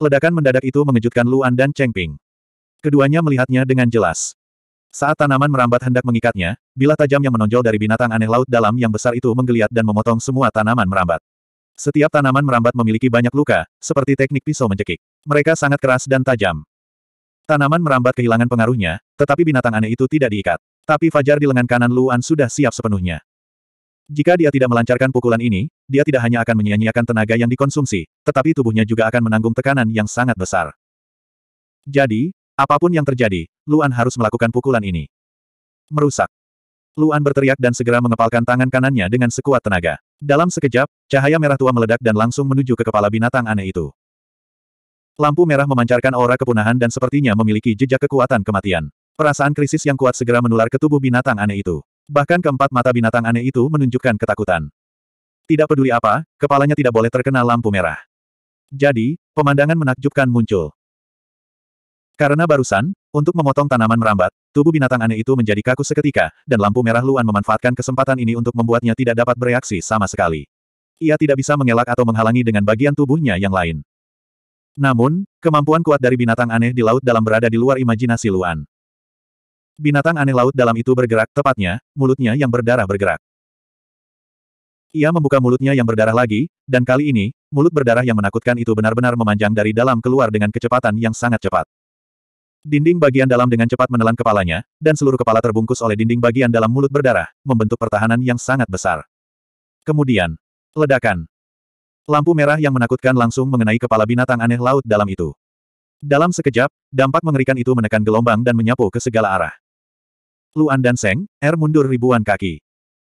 Ledakan mendadak itu mengejutkan Luan dan Cheng Ping. Keduanya melihatnya dengan jelas. Saat tanaman merambat hendak mengikatnya, bilah tajam yang menonjol dari binatang aneh laut dalam yang besar itu menggeliat dan memotong semua tanaman merambat. Setiap tanaman merambat memiliki banyak luka, seperti teknik pisau mencekik. Mereka sangat keras dan tajam. Tanaman merambat kehilangan pengaruhnya, tetapi binatang aneh itu tidak diikat. Tapi fajar di lengan kanan Luan sudah siap sepenuhnya. Jika dia tidak melancarkan pukulan ini, dia tidak hanya akan menyia-nyiakan tenaga yang dikonsumsi, tetapi tubuhnya juga akan menanggung tekanan yang sangat besar. Jadi, apa pun yang terjadi, Luan harus melakukan pukulan ini. Merusak. Luan berteriak dan segera mengepalkan tangan kanannya dengan sekuat tenaga. Dalam sekejap, cahaya merah tua meledak dan langsung menuju ke kepala binatang aneh itu. Lampu merah memancarkan aura kepunahan dan sepertinya memiliki jejak kekuatan kematian. Perasaan krisis yang kuat segera menular ke tubuh binatang aneh itu. Bahkan keempat mata binatang aneh itu menunjukkan ketakutan. Tidak peduli apa, kepalanya tidak boleh terkena lampu merah. Jadi, pemandangan menakjubkan muncul. Karena barusan, untuk memotong tanaman merambat, tubuh binatang aneh itu menjadi kaku seketika, dan lampu merah Luan memanfaatkan kesempatan ini untuk membuatnya tidak dapat bereaksi sama sekali. Ia tidak bisa mengelak atau menghalangi dengan bagian tubuhnya yang lain. Namun, kemampuan kuat dari binatang aneh di laut dalam berada di luar imajinasi Luan. Binatang aneh laut dalam itu bergerak, tepatnya, mulutnya yang berdarah bergerak. Ia membuka mulutnya yang berdarah lagi, dan kali ini, mulut berdarah yang menakutkan itu benar-benar memanjang dari dalam keluar dengan kecepatan yang sangat cepat. Dinding bagian dalam dengan cepat menelan kepalanya, dan seluruh kepala terbungkus oleh dinding bagian dalam mulut berdarah, membentuk pertahanan yang sangat besar. Kemudian, ledakan. Lampu merah yang menakutkan langsung mengenai kepala binatang aneh laut dalam itu. Dalam sekejap, dampak mengerikan itu menekan gelombang dan menyapu ke segala arah. Luan dan Seng, Er mundur ribuan kaki.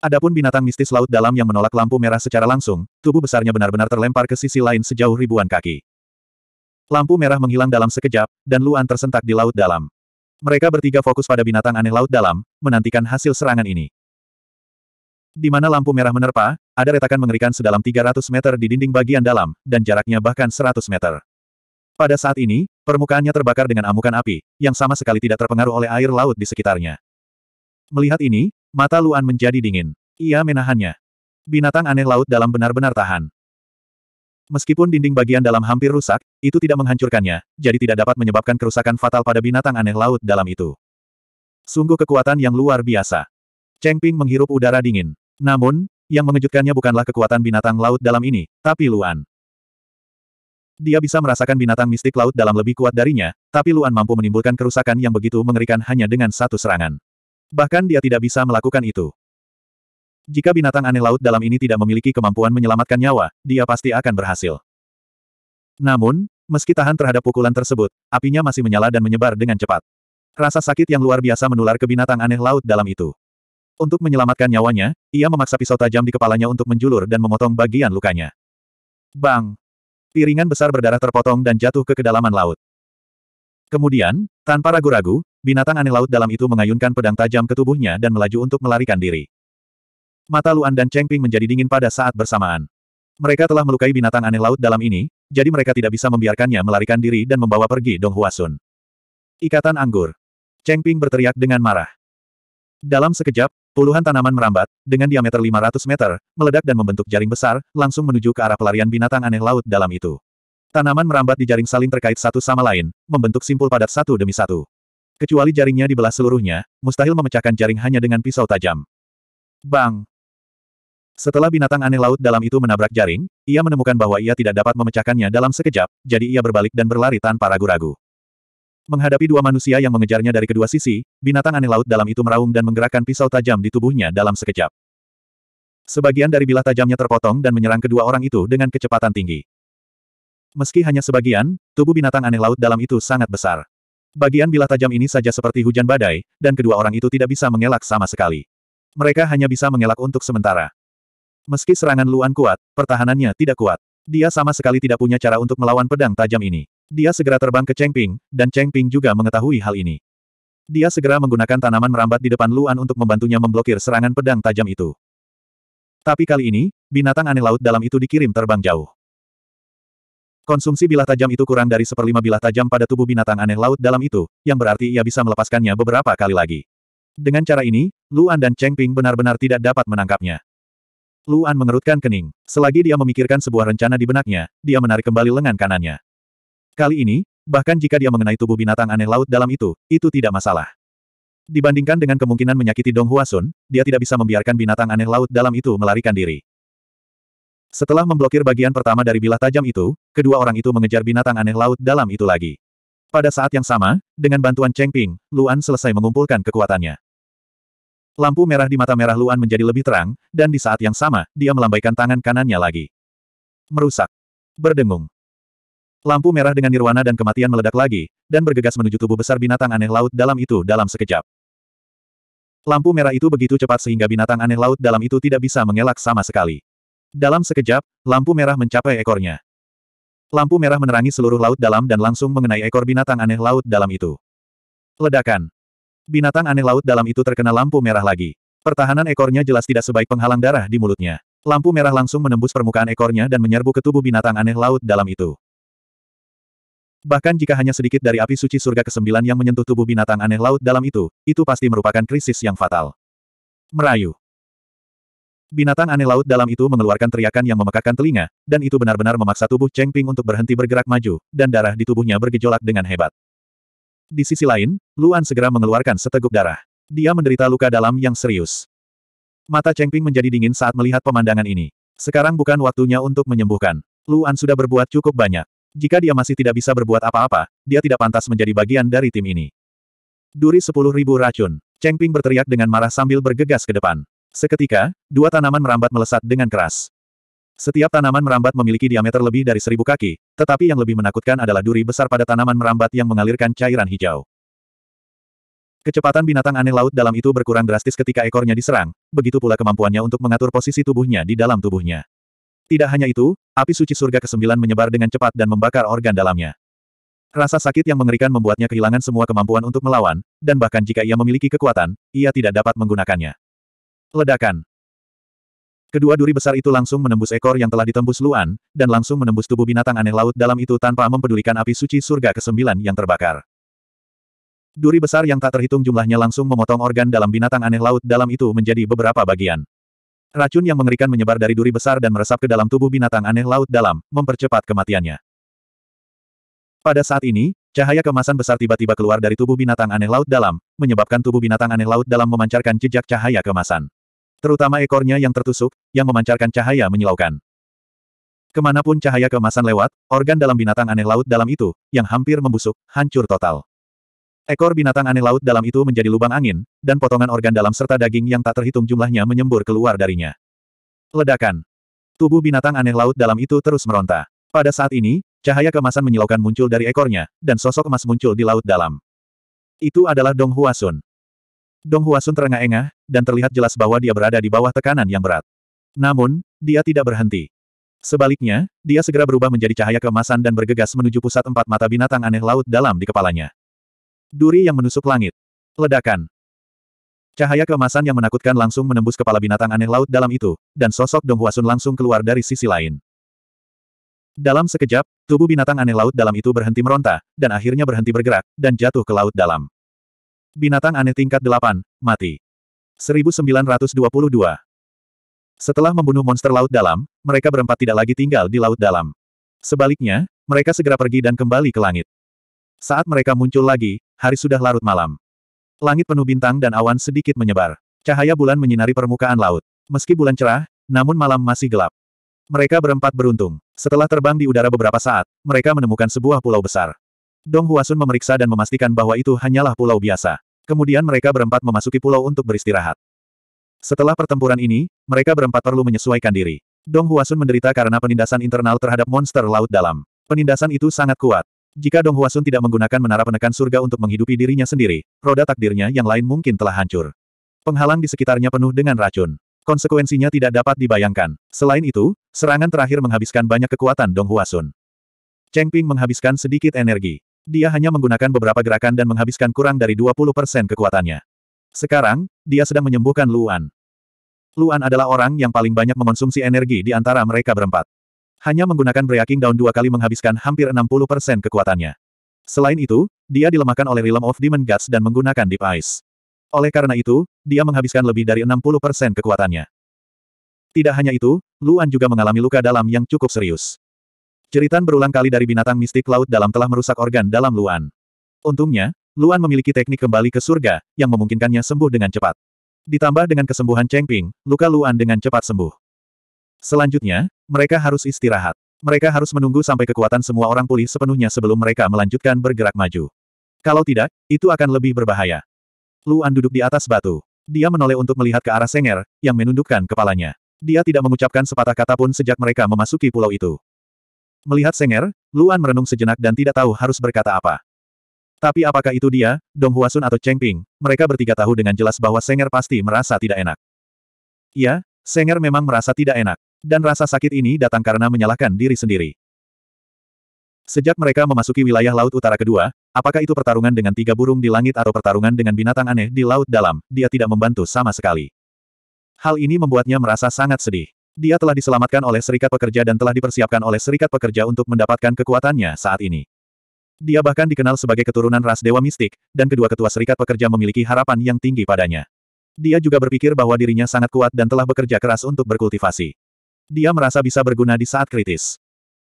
Adapun binatang mistis laut dalam yang menolak lampu merah secara langsung, tubuh besarnya benar-benar terlempar ke sisi lain sejauh ribuan kaki. Lampu merah menghilang dalam sekejap, dan Luan tersentak di laut dalam. Mereka bertiga fokus pada binatang aneh laut dalam, menantikan hasil serangan ini. Di mana lampu merah menerpa, ada retakan mengerikan sedalam 300 meter di dinding bagian dalam, dan jaraknya bahkan 100 meter. Pada saat ini, permukaannya terbakar dengan amukan api, yang sama sekali tidak terpengaruh oleh air laut di sekitarnya. Melihat ini, mata Luan menjadi dingin. Ia menahannya. Binatang aneh laut dalam benar-benar tahan. Meskipun dinding bagian dalam hampir rusak, itu tidak menghancurkannya, jadi tidak dapat menyebabkan kerusakan fatal pada binatang aneh laut dalam itu. Sungguh kekuatan yang luar biasa. Cheng Ping menghirup udara dingin. Namun, yang mengejutkannya bukanlah kekuatan binatang laut dalam ini, tapi Luan. Dia bisa merasakan binatang mistik laut dalam lebih kuat darinya, tapi Luan mampu menimbulkan kerusakan yang begitu mengerikan hanya dengan satu serangan. Bahkan dia tidak bisa melakukan itu. Jika binatang aneh laut dalam ini tidak memiliki kemampuan menyelamatkan nyawa, dia pasti akan berhasil. Namun, meski tahan terhadap pukulan tersebut, apinya masih menyala dan menyebar dengan cepat. Rasa sakit yang luar biasa menular ke binatang aneh laut dalam itu. Untuk menyelamatkan nyawanya, ia memaksa pisau tajam di kepalanya untuk menjulur dan memotong bagian lukanya. Bang! Piringan besar berdarah terpotong dan jatuh ke kedalaman laut. Kemudian, tanpa ragu-ragu, binatang aneh laut dalam itu mengayunkan pedang tajam ke tubuhnya dan melaju untuk melarikan diri. Mata Luan dan Cheng Ping menjadi dingin pada saat bersamaan. Mereka telah melukai binatang aneh laut dalam ini, jadi mereka tidak bisa membiarkannya melarikan diri dan membawa pergi Dong Huasun. Ikatan anggur. Cheng Ping berteriak dengan marah. Dalam sekejap, puluhan tanaman merambat, dengan diameter 500 meter, meledak dan membentuk jaring besar, langsung menuju ke arah pelarian binatang aneh laut dalam itu. Tanaman merambat di jaring saling terkait satu sama lain, membentuk simpul padat satu demi satu. Kecuali jaringnya dibelah seluruhnya, mustahil memecahkan jaring hanya dengan pisau tajam. Bang! Setelah binatang aneh laut dalam itu menabrak jaring, ia menemukan bahwa ia tidak dapat memecahkannya dalam sekejap, jadi ia berbalik dan berlari tanpa ragu-ragu. Menghadapi dua manusia yang mengejarnya dari kedua sisi, binatang aneh laut dalam itu meraung dan menggerakkan pisau tajam di tubuhnya dalam sekejap. Sebagian dari bilah tajamnya terpotong dan menyerang kedua orang itu dengan kecepatan tinggi. Meski hanya sebagian, tubuh binatang aneh laut dalam itu sangat besar. Bagian bilah tajam ini saja seperti hujan badai, dan kedua orang itu tidak bisa mengelak sama sekali. Mereka hanya bisa mengelak untuk sementara. Meski serangan Luan kuat, pertahanannya tidak kuat. Dia sama sekali tidak punya cara untuk melawan pedang tajam ini. Dia segera terbang ke Cheng Ping, dan Cheng Ping juga mengetahui hal ini. Dia segera menggunakan tanaman merambat di depan Luan untuk membantunya memblokir serangan pedang tajam itu. Tapi kali ini, binatang aneh laut dalam itu dikirim terbang jauh. Konsumsi bilah tajam itu kurang dari seperlima bilah tajam pada tubuh binatang aneh laut dalam itu, yang berarti ia bisa melepaskannya beberapa kali lagi. Dengan cara ini, Luan dan Cheng Ping benar-benar tidak dapat menangkapnya. Luan mengerutkan kening. Selagi dia memikirkan sebuah rencana di benaknya, dia menarik kembali lengan kanannya. Kali ini, bahkan jika dia mengenai tubuh binatang aneh laut dalam itu, itu tidak masalah. Dibandingkan dengan kemungkinan menyakiti Dong Huasun, dia tidak bisa membiarkan binatang aneh laut dalam itu melarikan diri. Setelah memblokir bagian pertama dari bilah tajam itu, kedua orang itu mengejar binatang aneh laut dalam itu lagi. Pada saat yang sama, dengan bantuan Cheng Ping, Luan selesai mengumpulkan kekuatannya. Lampu merah di mata merah Luan menjadi lebih terang, dan di saat yang sama, dia melambaikan tangan kanannya lagi. Merusak. Berdengung. Lampu merah dengan nirwana dan kematian meledak lagi, dan bergegas menuju tubuh besar binatang aneh laut dalam itu dalam sekejap. Lampu merah itu begitu cepat sehingga binatang aneh laut dalam itu tidak bisa mengelak sama sekali. Dalam sekejap, lampu merah mencapai ekornya. Lampu merah menerangi seluruh laut dalam dan langsung mengenai ekor binatang aneh laut dalam itu. Ledakan. Binatang aneh laut dalam itu terkena lampu merah lagi. Pertahanan ekornya jelas tidak sebaik penghalang darah di mulutnya. Lampu merah langsung menembus permukaan ekornya dan menyerbu ke tubuh binatang aneh laut dalam itu. Bahkan jika hanya sedikit dari api suci surga kesembilan yang menyentuh tubuh binatang aneh laut dalam itu, itu pasti merupakan krisis yang fatal. Merayu. Binatang aneh laut dalam itu mengeluarkan teriakan yang memekakkan telinga, dan itu benar-benar memaksa tubuh Cheng Ping untuk berhenti bergerak maju, dan darah di tubuhnya bergejolak dengan hebat. Di sisi lain, Luan segera mengeluarkan seteguk darah. Dia menderita luka dalam yang serius. Mata Cheng Ping menjadi dingin saat melihat pemandangan ini. Sekarang bukan waktunya untuk menyembuhkan. Luan sudah berbuat cukup banyak. Jika dia masih tidak bisa berbuat apa-apa, dia tidak pantas menjadi bagian dari tim ini. Duri sepuluh ribu racun. Cheng Ping berteriak dengan marah sambil bergegas ke depan. Seketika, dua tanaman merambat melesat dengan keras. Setiap tanaman merambat memiliki diameter lebih dari seribu kaki, tetapi yang lebih menakutkan adalah duri besar pada tanaman merambat yang mengalirkan cairan hijau. Kecepatan binatang aneh laut dalam itu berkurang drastis ketika ekornya diserang, begitu pula kemampuannya untuk mengatur posisi tubuhnya di dalam tubuhnya. Tidak hanya itu, api suci surga kesembilan menyebar dengan cepat dan membakar organ dalamnya. Rasa sakit yang mengerikan membuatnya kehilangan semua kemampuan untuk melawan, dan bahkan jika ia memiliki kekuatan, ia tidak dapat menggunakannya. Ledakan. Kedua duri besar itu langsung menembus ekor yang telah ditembus Luan, dan langsung menembus tubuh binatang aneh laut dalam itu tanpa mempedulikan api suci surga kesembilan yang terbakar. Duri besar yang tak terhitung jumlahnya langsung memotong organ dalam binatang aneh laut dalam itu menjadi beberapa bagian. Racun yang mengerikan menyebar dari duri besar dan meresap ke dalam tubuh binatang aneh laut dalam, mempercepat kematiannya. Pada saat ini, cahaya kemasan besar tiba-tiba keluar dari tubuh binatang aneh laut dalam, menyebabkan tubuh binatang aneh laut dalam memancarkan jejak cahaya kemasan. Terutama ekornya yang tertusuk, yang memancarkan cahaya menyilaukan. Ke mana pun cahaya kemasan lewat, organ dalam binatang aneh laut dalam itu, yang hampir membusuk, hancur total. Ekor binatang aneh laut dalam itu menjadi lubang angin, dan potongan organ dalam serta daging yang tak terhitung jumlahnya menyembur keluar darinya. Ledakan. Tubuh binatang aneh laut dalam itu terus meronta. Pada saat ini, cahaya kemasan menyilaukan muncul dari ekornya, dan sosok emas muncul di laut dalam. Itu adalah Dong Huasun. Dong Huasun terengah-engah, dan terlihat jelas bahwa dia berada di bawah tekanan yang berat. Namun, dia tidak berhenti. Sebaliknya, dia segera berubah menjadi cahaya keemasan dan bergegas menuju pusat empat mata binatang aneh laut dalam di kepalanya. Duri yang menusuk langit. Ledakan. Cahaya keemasan yang menakutkan langsung menembus kepala binatang aneh laut dalam itu, dan sosok Dong Huasun langsung keluar dari sisi lain. Dalam sekejap, tubuh binatang aneh laut dalam itu berhenti meronta, dan akhirnya berhenti bergerak, dan jatuh ke laut dalam. Binatang aneh tingkat 8, mati. 1922. Setelah membunuh monster laut dalam, mereka berempat tidak lagi tinggal di laut dalam. Sebaliknya, mereka segera pergi dan kembali ke langit. Saat mereka muncul lagi, hari sudah larut malam. Langit penuh bintang dan awan sedikit menyebar. Cahaya bulan menyinari permukaan laut. Meski bulan cerah, namun malam masih gelap. Mereka berempat beruntung. Setelah terbang di udara beberapa saat, mereka menemukan sebuah pulau besar. Dong Huasun memeriksa dan memastikan bahwa itu hanyalah pulau biasa. Kemudian mereka berempat memasuki pulau untuk beristirahat. Setelah pertempuran ini, mereka berempat perlu menyesuaikan diri. Dong Huasun menderita karena penindasan internal terhadap monster laut dalam. Penindasan itu sangat kuat. Jika Dong Huasun tidak menggunakan menara penekan surga untuk menghidupi dirinya sendiri, roda takdirnya yang lain mungkin telah hancur. Penghalang di sekitarnya penuh dengan racun. Konsekuensinya tidak dapat dibayangkan. Selain itu, serangan terakhir menghabiskan banyak kekuatan Dong Huasun. Cheng Ping menghabiskan sedikit energi. Dia hanya menggunakan beberapa gerakan dan menghabiskan kurang dari 20% kekuatannya. Sekarang, dia sedang menyembuhkan Luan. Luan adalah orang yang paling banyak mengonsumsi energi di antara mereka berempat. Hanya menggunakan Breaking Down dua kali menghabiskan hampir 60% kekuatannya. Selain itu, dia dilemahkan oleh Realm of Demon Gods dan menggunakan Deep Ice. Oleh karena itu, dia menghabiskan lebih dari 60% kekuatannya. Tidak hanya itu, Luan juga mengalami luka dalam yang cukup serius. Jeritan berulang kali dari binatang mistik laut dalam telah merusak organ dalam Luan. Untungnya, Luan memiliki teknik kembali ke surga, yang memungkinkannya sembuh dengan cepat. Ditambah dengan kesembuhan Cheng Ping, luka Luan dengan cepat sembuh. Selanjutnya, mereka harus istirahat. Mereka harus menunggu sampai kekuatan semua orang pulih sepenuhnya sebelum mereka melanjutkan bergerak maju. Kalau tidak, itu akan lebih berbahaya. Luan duduk di atas batu. Dia menoleh untuk melihat ke arah Senger, yang menundukkan kepalanya. Dia tidak mengucapkan sepatah kata pun sejak mereka memasuki pulau itu. Melihat Senger, Luan merenung sejenak dan tidak tahu harus berkata apa. Tapi apakah itu dia, Dong Huasun atau Cheng Ping, mereka bertiga tahu dengan jelas bahwa Senger pasti merasa tidak enak. Ya, Senger memang merasa tidak enak. Dan rasa sakit ini datang karena menyalahkan diri sendiri. Sejak mereka memasuki wilayah Laut Utara kedua, apakah itu pertarungan dengan tiga burung di langit atau pertarungan dengan binatang aneh di laut dalam, dia tidak membantu sama sekali. Hal ini membuatnya merasa sangat sedih. Dia telah diselamatkan oleh serikat pekerja dan telah dipersiapkan oleh serikat pekerja untuk mendapatkan kekuatannya saat ini. Dia bahkan dikenal sebagai keturunan ras dewa mistik, dan kedua ketua serikat pekerja memiliki harapan yang tinggi padanya. Dia juga berpikir bahwa dirinya sangat kuat dan telah bekerja keras untuk berkultivasi. Dia merasa bisa berguna di saat kritis.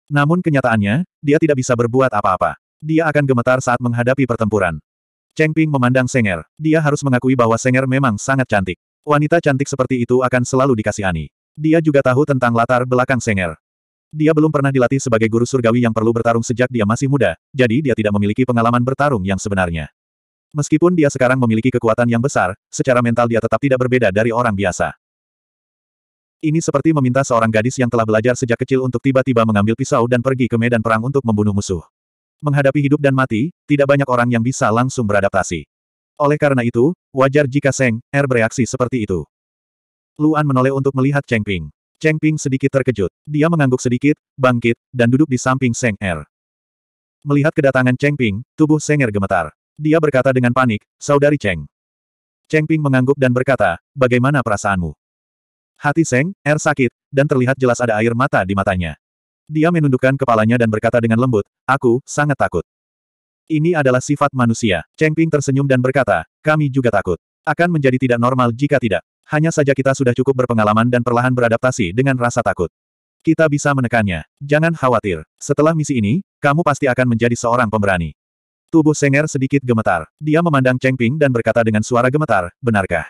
Namun kenyataannya, dia tidak bisa berbuat apa-apa. Dia akan gemetar saat menghadapi pertempuran. Cheng Ping memandang Senger. Dia harus mengakui bahwa Senger memang sangat cantik. Wanita cantik seperti itu akan selalu dikasihani. Dia juga tahu tentang latar belakang Senger. Dia belum pernah dilatih sebagai guru surgawi yang perlu bertarung sejak dia masih muda, jadi dia tidak memiliki pengalaman bertarung yang sebenarnya. Meskipun dia sekarang memiliki kekuatan yang besar, secara mental dia tetap tidak berbeda dari orang biasa. Ini seperti meminta seorang gadis yang telah belajar sejak kecil untuk tiba-tiba mengambil pisau dan pergi ke medan perang untuk membunuh musuh. Menghadapi hidup dan mati, tidak banyak orang yang bisa langsung beradaptasi. Oleh karena itu, wajar jika Seng, Er bereaksi seperti itu. Luan menoleh untuk melihat Cheng Ping. Cheng Ping sedikit terkejut. Dia mengangguk sedikit, bangkit, dan duduk di samping Seng Er. Melihat kedatangan Cheng Ping, tubuh Seng Er gemetar. Dia berkata dengan panik, Saudari Cheng. Cheng Ping mengangguk dan berkata, bagaimana perasaanmu? Hati Seng, Er sakit, dan terlihat jelas ada air mata di matanya. Dia menundukkan kepalanya dan berkata dengan lembut, aku, sangat takut. Ini adalah sifat manusia. Cheng Ping tersenyum dan berkata, kami juga takut. Akan menjadi tidak normal jika tidak. Hanya saja kita sudah cukup berpengalaman dan perlahan beradaptasi dengan rasa takut. Kita bisa menekannya. Jangan khawatir. Setelah misi ini, kamu pasti akan menjadi seorang pemberani. Tubuh Senger sedikit gemetar. Dia memandang Cheng Ping dan berkata dengan suara gemetar, benarkah?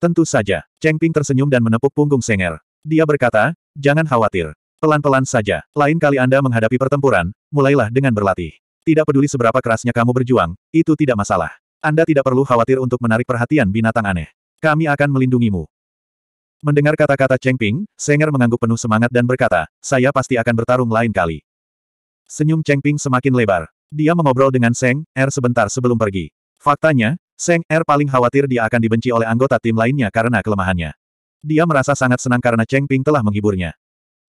Tentu saja. Cheng Ping tersenyum dan menepuk punggung Senger. Dia berkata, jangan khawatir. Pelan-pelan saja. Lain kali Anda menghadapi pertempuran, mulailah dengan berlatih. Tidak peduli seberapa kerasnya kamu berjuang, itu tidak masalah. Anda tidak perlu khawatir untuk menarik perhatian binatang aneh. Kami akan melindungimu. Mendengar kata-kata Cheng Ping, Senger mengangguk penuh semangat dan berkata, saya pasti akan bertarung lain kali. Senyum Cheng Ping semakin lebar. Dia mengobrol dengan Seng, Er sebentar sebelum pergi. Faktanya, Seng Er paling khawatir dia akan dibenci oleh anggota tim lainnya karena kelemahannya. Dia merasa sangat senang karena Cheng Ping telah menghiburnya.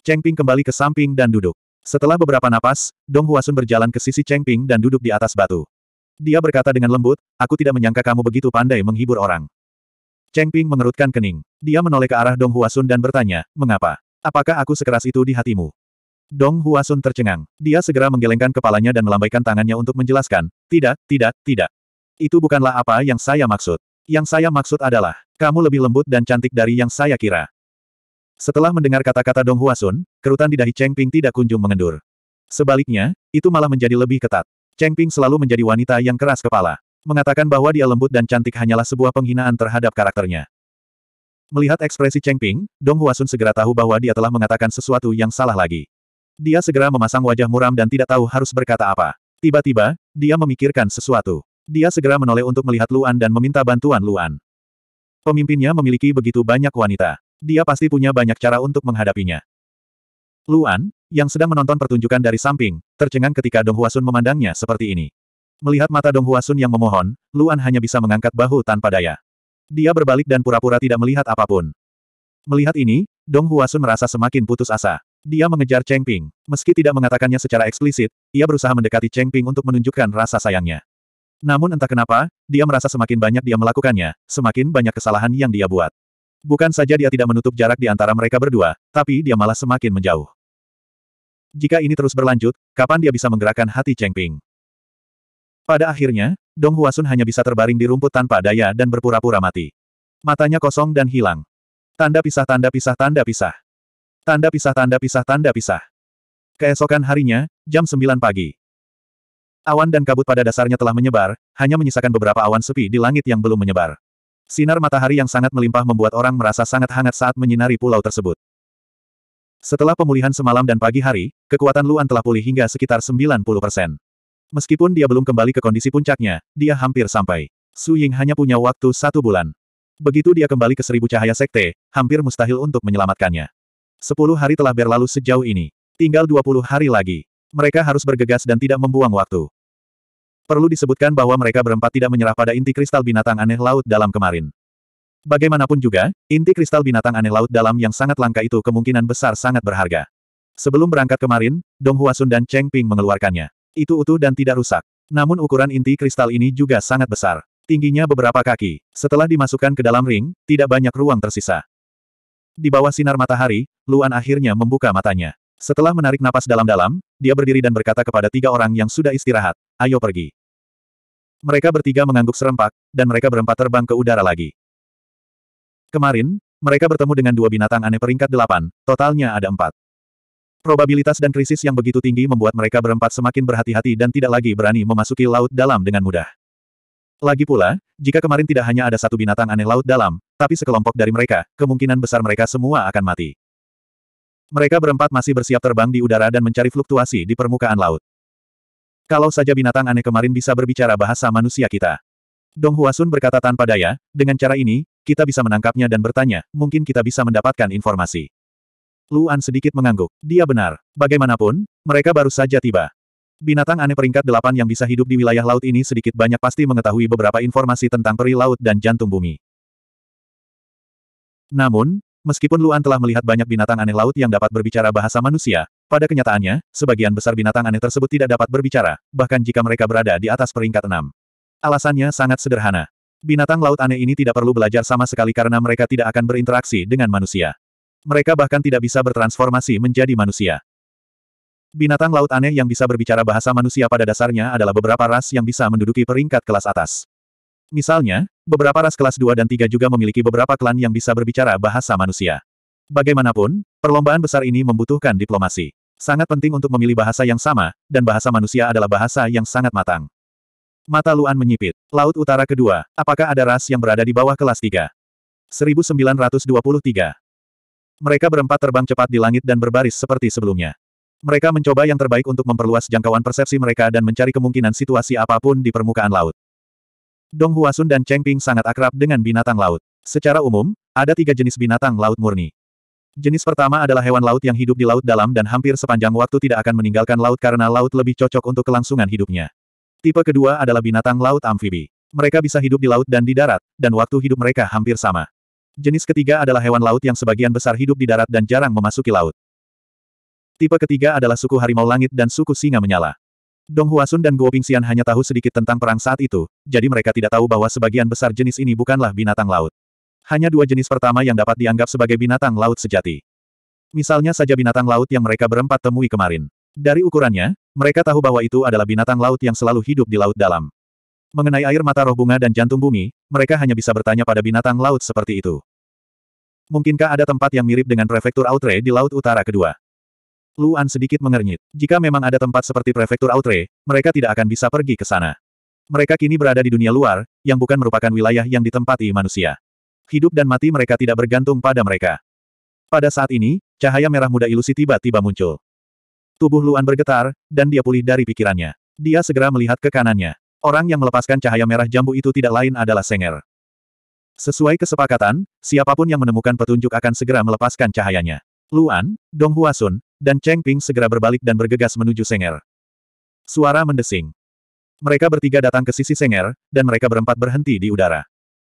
Cheng Ping kembali ke samping dan duduk. Setelah beberapa napas, Dong Huasun berjalan ke sisi Cheng Ping dan duduk di atas batu. Dia berkata dengan lembut, aku tidak menyangka kamu begitu pandai menghibur orang. Cheng Ping mengerutkan kening. Dia menoleh ke arah Dong Huasun dan bertanya, mengapa? Apakah aku sekeras itu di hatimu? Dong Huasun tercengang. Dia segera menggelengkan kepalanya dan melambaikan tangannya untuk menjelaskan, tidak, tidak, tidak. Itu bukanlah apa yang saya maksud. Yang saya maksud adalah, kamu lebih lembut dan cantik dari yang saya kira. Setelah mendengar kata-kata Dong Huasun, kerutan di dahi Cheng Ping tidak kunjung mengendur. Sebaliknya, itu malah menjadi lebih ketat. Cheng Ping selalu menjadi wanita yang keras kepala. Mengatakan bahwa dia lembut dan cantik hanyalah sebuah penghinaan terhadap karakternya. Melihat ekspresi Cheng Ping, Dong Huasun segera tahu bahwa dia telah mengatakan sesuatu yang salah lagi. Dia segera memasang wajah muram dan tidak tahu harus berkata apa. Tiba-tiba, dia memikirkan sesuatu. Dia segera menoleh untuk melihat Luan dan meminta bantuan Luan. Pemimpinnya memiliki begitu banyak wanita. Dia pasti punya banyak cara untuk menghadapinya. Luan, yang sedang menonton pertunjukan dari samping, tercengang ketika Dong Huasun memandangnya seperti ini. Melihat mata Dong Huasun yang memohon, Luan hanya bisa mengangkat bahu tanpa daya. Dia berbalik dan pura-pura tidak melihat apa pun. Melihat ini, Dong Huasun merasa semakin putus asa. Dia mengejar Cheng Ping. Meski tidak mengatakannya secara eksplisit, ia berusaha mendekati Cheng Ping untuk menunjukkan rasa sayangnya. Namun entah kenapa, dia merasa semakin banyak dia melakukannya, semakin banyak kesalahan yang dia buat. Bukan saja dia tidak menutup jarak di antara mereka berdua, tapi dia malah semakin menjauh. Jika ini terus berlanjut, kapan dia bisa menggerakkan hati Cheng Ping? Pada akhirnya, Dong Huasun hanya bisa terbaring di rumput tanpa daya dan berpura-pura mati. Matanya kosong dan hilang. Tanda pisah tanda pisah tanda pisah. Tanda pisah tanda pisah tanda pisah. Keesokan harinya, jam 9 pagi. Awan dan kabut pada dasarnya telah menyebar, hanya menyisakan beberapa awan sepi di langit yang belum menyebar. Sinar matahari yang sangat melimpah membuat orang merasa sangat hangat saat menyinari pulau tersebut. Setelah pemulihan semalam dan pagi hari, kekuatan Luan telah pulih hingga sekitar 90%. Meskipun dia belum kembali ke kondisi puncaknya, dia hampir sampai. Su Ying hanya punya waktu satu bulan. Begitu dia kembali ke seribu cahaya sekte, hampir mustahil untuk menyelamatkannya. Sepuluh hari telah berlalu sejauh ini. Tinggal dua puluh hari lagi. Mereka harus bergegas dan tidak membuang waktu. Perlu disebutkan bahwa mereka berempat tidak menyerah pada inti kristal binatang aneh laut dalam kemarin. Bagaimanapun juga, inti kristal binatang aneh laut dalam yang sangat langka itu kemungkinan besar sangat berharga. Sebelum berangkat kemarin, Dong Huasun dan Cheng Ping mengeluarkannya. Itu utuh dan tidak rusak. Namun ukuran inti kristal ini juga sangat besar. Tingginya beberapa kaki. Setelah dimasukkan ke dalam ring, tidak banyak ruang tersisa. Di bawah sinar matahari, Luan akhirnya membuka matanya. Setelah menarik napas dalam-dalam, dia berdiri dan berkata kepada tiga orang yang sudah istirahat, ayo pergi. Mereka bertiga mengangguk serempak, dan mereka berempat terbang ke udara lagi. Kemarin, mereka bertemu dengan dua binatang aneh peringkat delapan, totalnya ada empat. Probabilitas dan krisis yang begitu tinggi membuat mereka berempat semakin berhati-hati dan tidak lagi berani memasuki laut dalam dengan mudah. Lagi pula, jika kemarin tidak hanya ada satu binatang aneh laut dalam, tapi sekelompok dari mereka, kemungkinan besar mereka semua akan mati. Mereka berempat masih bersiap terbang di udara dan mencari fluktuasi di permukaan laut. Kalau saja binatang aneh kemarin bisa berbicara bahasa manusia kita. Dong Huasun berkata tanpa daya, dengan cara ini, kita bisa menangkapnya dan bertanya, mungkin kita bisa mendapatkan informasi. Luan sedikit mengangguk. Dia benar. Bagaimanapun, mereka baru saja tiba. Binatang aneh peringkat delapan yang bisa hidup di wilayah laut ini sedikit banyak pasti mengetahui beberapa informasi tentang peri laut dan jantung bumi. Namun, meskipun Luan telah melihat banyak binatang aneh laut yang dapat berbicara bahasa manusia, pada kenyataannya, sebagian besar binatang aneh tersebut tidak dapat berbicara, bahkan jika mereka berada di atas peringkat enam. Alasannya sangat sederhana. Binatang laut aneh ini tidak perlu belajar sama sekali karena mereka tidak akan berinteraksi dengan manusia. Mereka bahkan tidak bisa bertransformasi menjadi manusia. Binatang laut aneh yang bisa berbicara bahasa manusia pada dasarnya adalah beberapa ras yang bisa menduduki peringkat kelas atas. Misalnya, beberapa ras kelas 2 dan 3 juga memiliki beberapa klan yang bisa berbicara bahasa manusia. Bagaimanapun, perlombaan besar ini membutuhkan diplomasi. Sangat penting untuk memilih bahasa yang sama, dan bahasa manusia adalah bahasa yang sangat matang. Mata Luan menyipit. Laut Utara kedua, apakah ada ras yang berada di bawah kelas 3? 1923. Mereka berempat terbang cepat di langit dan berbaris seperti sebelumnya. Mereka mencoba yang terbaik untuk memperluas jangkauan persepsi mereka dan mencari kemungkinan situasi apa pun di permukaan laut. Dong Huasun dan Cheng Ping sangat akrab dengan binatang laut. Secara umum, ada tiga jenis binatang laut murni. Jenis pertama adalah hewan laut yang hidup di laut dalam dan hampir sepanjang waktu tidak akan meninggalkan laut karena laut lebih cocok untuk kelangsungan hidupnya. Tipe kedua adalah binatang laut amfibi. Mereka bisa hidup di laut dan di darat, dan waktu hidup mereka hampir sama. Jenis ketiga adalah hewan laut yang sebagian besar hidup di darat dan jarang memasuki laut. Tipe ketiga adalah suku harimau langit dan suku singa menyala. Dong Huasun dan Guo Pingxian hanya tahu sedikit tentang perang saat itu, jadi mereka tidak tahu bahwa sebagian besar jenis ini bukanlah binatang laut. Hanya dua jenis pertama yang dapat dianggap sebagai binatang laut sejati. Misalnya saja binatang laut yang mereka berempat temui kemarin. Dari ukurannya, mereka tahu bahwa itu adalah binatang laut yang selalu hidup di laut dalam. Mengenai air mata roh bunga dan jantung bumi, mereka hanya bisa bertanya pada binatang laut seperti itu. Mungkinkah ada tempat yang mirip dengan prefektur Outre di Laut Utara kedua? Luan sedikit mengernyit. Jika memang ada tempat seperti prefektur Outre, mereka tidak akan bisa pergi ke sana. Mereka kini berada di dunia luar, yang bukan merupakan wilayah yang ditempati manusia. Hidup dan mati mereka tidak bergantung pada mereka. Pada saat ini, cahaya merah muda ilusi tiba-tiba muncul. Tubuh Luan bergetar, dan dia pulih dari pikirannya. Dia segera melihat ke kanannya. Orang yang melepaskan cahaya merah jambu itu tidak lain adalah Senger. Sesuai kesepakatan, siapa pun yang menemukan petunjuk akan segera melepaskan cahayanya. Luan, Dong Huasun, dan Cheng Ping segera berbalik dan bergegas menuju Senger. Suara mendesing. Mereka bertiga datang ke sisi Senger, dan mereka berempat berhenti di udara.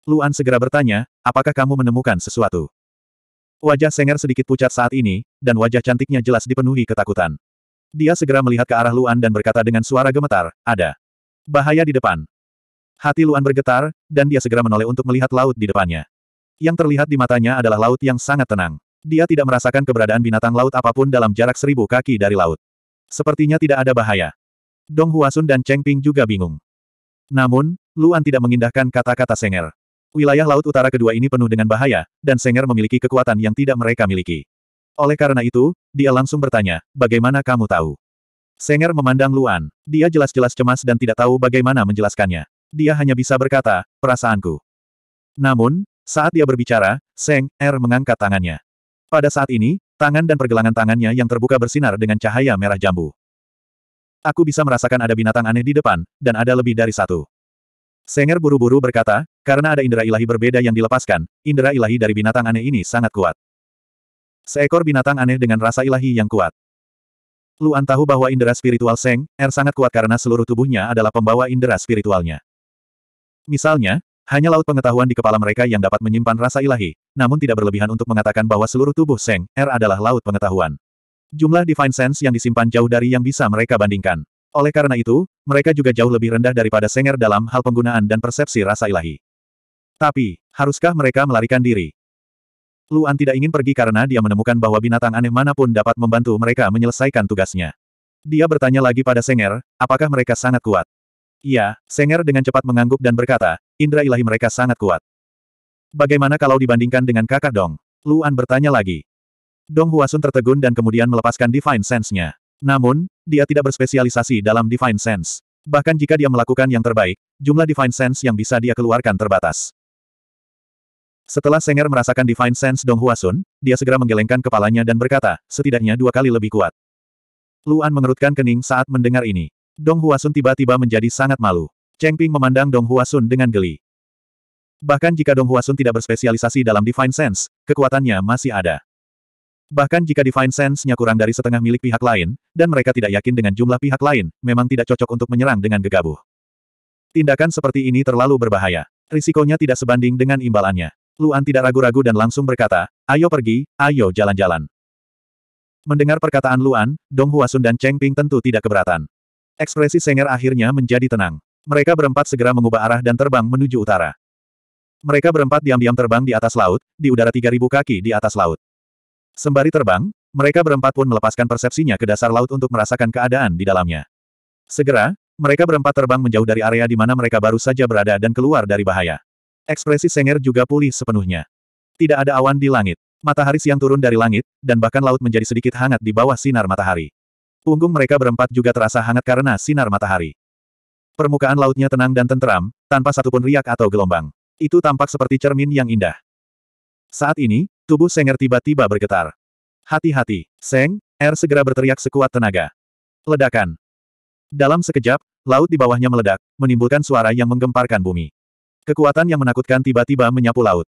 Luan segera bertanya, apakah kamu menemukan sesuatu? Wajah Senger sedikit pucat saat ini, dan wajah cantiknya jelas dipenuhi ketakutan. Dia segera melihat ke arah Luan dan berkata dengan suara gemetar, ada bahaya di depan. Hati Luan bergetar, dan dia segera menoleh untuk melihat laut di depannya. Yang terlihat di matanya adalah laut yang sangat tenang. Dia tidak merasakan keberadaan binatang laut apa pun dalam jarak seribu kaki dari laut. Sepertinya tidak ada bahaya. Dong Huasun dan Cheng Ping juga bingung. Namun, Luan tidak mengindahkan kata-kata Senger. Wilayah laut utara kedua ini penuh dengan bahaya, dan Senger memiliki kekuatan yang tidak mereka miliki. Oleh karena itu, dia langsung bertanya, bagaimana kamu tahu? Senger memandang Luan. Dia jelas-jelas cemas dan tidak tahu bagaimana menjelaskannya. Dia hanya bisa berkata, perasaanku. Namun, saat dia berbicara, Seng, Er mengangkat tangannya. Pada saat ini, tangan dan pergelangan tangannya yang terbuka bersinar dengan cahaya merah jambu. Aku bisa merasakan ada binatang aneh di depan, dan ada lebih dari satu. Senger buru-buru berkata, karena ada indera ilahi berbeda yang dilepaskan, indera ilahi dari binatang aneh ini sangat kuat. Seekor binatang aneh dengan rasa ilahi yang kuat. Luan tahu bahwa indera spiritual Seng, Er sangat kuat karena seluruh tubuhnya adalah pembawa indera spiritualnya. Misalnya, hanya laut pengetahuan di kepala mereka yang dapat menyimpan rasa ilahi, namun tidak berlebihan untuk mengatakan bahwa seluruh tubuh Seng, Er adalah laut pengetahuan. Jumlah Divine Sense yang disimpan jauh dari yang bisa mereka bandingkan. Oleh karena itu, mereka juga jauh lebih rendah daripada Senger dalam hal penggunaan dan persepsi rasa ilahi. Tapi, haruskah mereka melarikan diri? Luan tidak ingin pergi karena dia menemukan bahwa binatang aneh mana pun dapat membantu mereka menyelesaikan tugasnya. Dia bertanya lagi pada Senger, apakah mereka sangat kuat? Iya, Senger dengan cepat mengangguk dan berkata, indera ilahi mereka sangat kuat. Bagaimana kalau dibandingkan dengan kakak Dong? Luan bertanya lagi. Dong Huasun tertegun dan kemudian melepaskan Divine Sense-nya. Namun, dia tidak berspesialisasi dalam Divine Sense. Bahkan jika dia melakukan yang terbaik, jumlah Divine Sense yang bisa dia keluarkan terbatas. Setelah Senger merasakan Divine Sense Dong Huasun, dia segera menggelengkan kepalanya dan berkata, setidaknya dua kali lebih kuat. Luan mengerutkan kening saat mendengar ini. Dong Huasun tiba-tiba menjadi sangat malu. Cheng Ping memandang Dong Huasun dengan geli. Bahkan jika Dong Huasun tidak berspesialisasi dalam Divine Sense, kekuatannya masih ada. Bahkan jika Divine Sense-nya kurang dari setengah milik pihak lain, dan mereka tidak yakin dengan jumlah pihak lain, memang tidak cocok untuk menyerang dengan gegabah. Tindakan seperti ini terlalu berbahaya. Risikonya tidak sebanding dengan imbalannya. Luan tidak ragu-ragu dan langsung berkata, ayo pergi, ayo jalan-jalan. Mendengar perkataan Luan, Dong Huasun dan Cheng Ping tentu tidak keberatan. Ekspresi Senger akhirnya menjadi tenang. Mereka berempat segera mengubah arah dan terbang menuju utara. Mereka berempat diam-diam terbang di atas laut, di udara 3000 kaki di atas laut. Sembari terbang, mereka berempat pun melepaskan persepsinya ke dasar laut untuk merasakan keadaan di dalamnya. Segera, mereka berempat terbang menjauh dari area di mana mereka baru saja berada dan keluar dari bahaya. Ekspresi Senger juga pulih sepenuhnya. Tidak ada awan di langit. Matahari siang turun dari langit, dan bahkan laut menjadi sedikit hangat di bawah sinar matahari. Punggung mereka berempat juga terasa hangat karena sinar matahari. Permukaan lautnya tenang dan tenteram, tanpa satupun riak atau gelombang. Itu tampak seperti cermin yang indah. Saat ini, tubuh Senger tiba-tiba bergetar. Hati-hati, Seng, Er segera berteriak sekuat tenaga. Ledakan. Dalam sekejap, laut di bawahnya meledak, menimbulkan suara yang menggemparkan bumi. Kekuatan yang menakutkan tiba-tiba menyapu laut.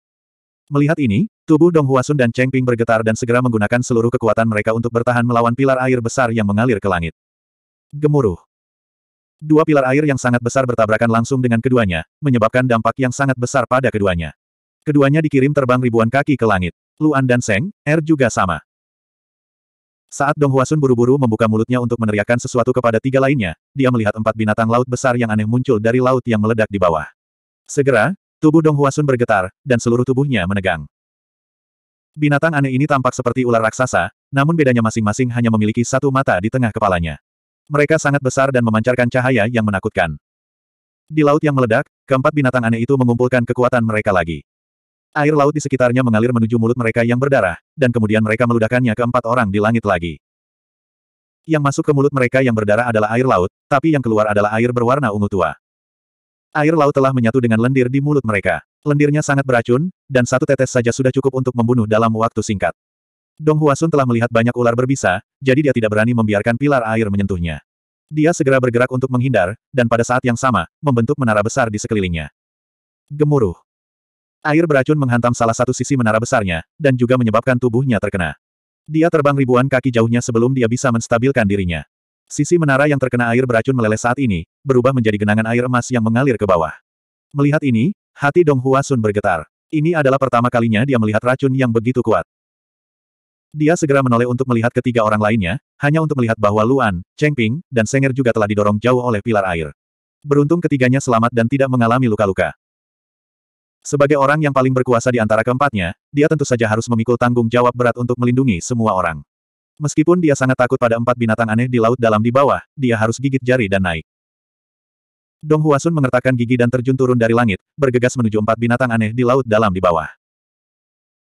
Melihat ini, tubuh Dong Huasun dan Cheng Ping bergetar dan segera menggunakan seluruh kekuatan mereka untuk bertahan melawan pilar air besar yang mengalir ke langit. Gemuruh. Dua pilar air yang sangat besar bertabrakan langsung dengan keduanya, menyebabkan dampak yang sangat besar pada keduanya. Keduanya dikirim terbang ribuan kaki ke langit. Luan dan Seng, Er juga sama. Saat Dong Huasun buru-buru membuka mulutnya untuk meneriakkan sesuatu kepada tiga lainnya, dia melihat empat binatang laut besar yang aneh muncul dari laut yang meledak di bawah. Segera, tubuh Dong Huasun bergetar, dan seluruh tubuhnya menegang. Binatang aneh ini tampak seperti ular raksasa, namun bedanya masing-masing hanya memiliki satu mata di tengah kepalanya. Mereka sangat besar dan memancarkan cahaya yang menakutkan. Di laut yang meledak, keempat binatang aneh itu mengumpulkan kekuatan mereka lagi. Air laut di sekitarnya mengalir menuju mulut mereka yang berdarah, dan kemudian mereka meludahkannya ke empat orang di langit lagi. Yang masuk ke mulut mereka yang berdarah adalah air laut, tapi yang keluar adalah air berwarna ungu tua. Air laut telah menyatu dengan lendir di mulut mereka. Lendirnya sangat beracun, dan satu tetes saja sudah cukup untuk membunuh dalam waktu singkat. Dong Huasun telah melihat banyak ular berbisa, jadi dia tidak berani membiarkan pilar air menyentuhnya. Dia segera bergerak untuk menghindar, dan pada saat yang sama, membentuk menara besar di sekelilingnya. Gemuruh. Air beracun menghantam salah satu sisi menara besarnya, dan juga menyebabkan tubuhnya terkena. Dia terbang ribuan kaki jauhnya sebelum dia bisa menstabilkan dirinya. Sisi menara yang terkena air beracun meleleh saat ini, berubah menjadi genangan air emas yang mengalir ke bawah. Melihat ini, hati Dong Hua Sun bergetar. Ini adalah pertama kalinya dia melihat racun yang begitu kuat. Dia segera menoleh untuk melihat ketiga orang lainnya, hanya untuk melihat bahwa Luan, Cheng Ping, dan Senger juga telah didorong jauh oleh pilar air. Beruntung ketiganya selamat dan tidak mengalami luka-luka. Sebagai orang yang paling berkuasa di antara keempatnya, dia tentu saja harus memikul tanggung jawab berat untuk melindungi semua orang. Meskipun dia sangat takut pada empat binatang aneh di laut dalam di bawah, dia harus gigit jari dan naik. Dong Huasun mengertakkan gigi dan terjun turun dari langit, bergegas menuju empat binatang aneh di laut dalam di bawah.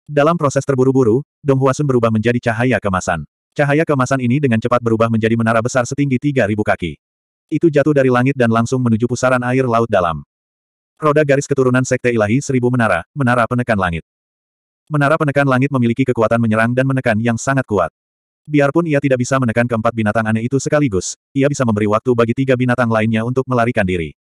Dalam proses terburu-buru, Dong Huasun berubah menjadi cahaya kemasan. Cahaya kemasan ini dengan cepat berubah menjadi menara besar setinggi 3000 kaki. Itu jatuh dari langit dan langsung menuju pusaran air laut dalam. Roda garis keturunan Sekte Ilahi Seribu Menara, Menara Penekan Langit. Menara Penekan Langit memiliki kekuatan menyerang dan menekan yang sangat kuat. Biarpun ia tidak bisa menekan keempat binatang aneh itu sekaligus, ia bisa memberi waktu bagi tiga binatang lainnya untuk melarikan diri.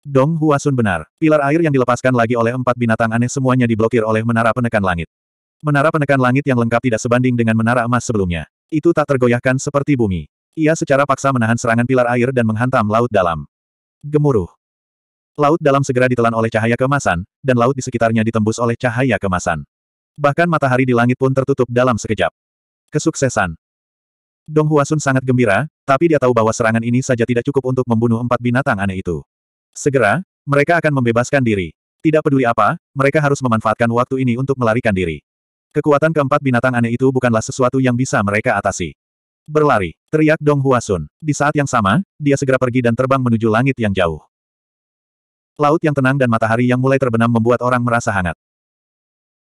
Dong Huasun benar. Pilar air yang dilepaskan lagi oleh empat binatang aneh semuanya diblokir oleh menara penekan langit. Menara penekan langit yang lengkap tidak sebanding dengan menara emas sebelumnya. Itu tak tergoyahkan seperti bumi. Ia secara paksa menahan serangan pilar air dan menghantam laut dalam. Gemuruh. Laut dalam segera ditelan oleh cahaya kemasan, dan laut di sekitarnya ditembus oleh cahaya kemasan. Bahkan matahari di langit pun tertutup dalam sekejap. Kesuksesan. Dong Huasun sangat gembira, tapi dia tahu bahwa serangan ini saja tidak cukup untuk membunuh empat binatang aneh itu. Segera, mereka akan membebaskan diri. Tidak peduli apa, mereka harus memanfaatkan waktu ini untuk melarikan diri. Kekuatan keempat binatang aneh itu bukanlah sesuatu yang bisa mereka atasi. Berlari, teriak Dong Huasun. Di saat yang sama, dia segera pergi dan terbang menuju langit yang jauh. Laut yang tenang dan matahari yang mulai terbenam membuat orang merasa hangat.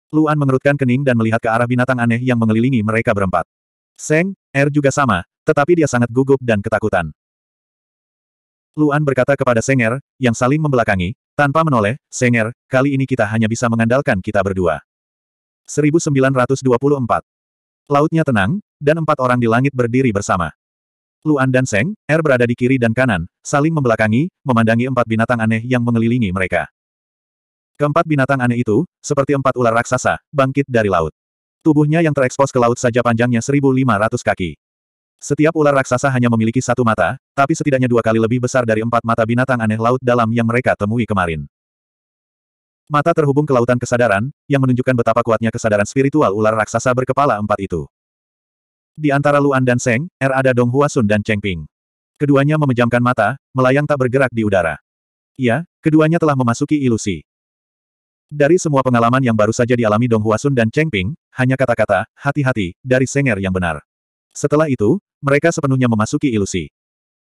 Luan mengerutkan kening dan melihat ke arah binatang aneh yang mengelilingi mereka berempat. Seng, Er juga sama, tetapi dia sangat gugup dan ketakutan. Luan berkata kepada Senger, yang saling membelakangi, tanpa menoleh, Senger, kali ini kita hanya bisa mengandalkan kita berdua. 1924. Lautnya tenang, dan empat orang di langit berdiri bersama. Luan dan Seng, Er berada di kiri dan kanan, saling membelakangi, memandangi empat binatang aneh yang mengelilingi mereka. Keempat binatang aneh itu, seperti empat ular raksasa, bangkit dari laut. Tubuhnya yang terekspos ke laut saja panjangnya 1.500 kaki. Setiap ular raksasa hanya memiliki satu mata, tapi setidaknya dua kali lebih besar dari empat mata binatang aneh laut dalam yang mereka temui kemarin. Mata terhubung ke lautan kesadaran, yang menunjukkan betapa kuatnya kesadaran spiritual ular raksasa berkepala empat itu. Di antara Luan dan Seng, Er ada Dong Huasun dan Cheng Ping. Keduanya memejamkan mata, melayang tak bergerak di udara. Iya, keduanya telah memasuki ilusi. Dari semua pengalaman yang baru saja dialami Dong Huasun dan Cheng Ping, hanya kata-kata, hati-hati, dari Senger yang benar. Setelah itu, mereka sepenuhnya memasuki ilusi.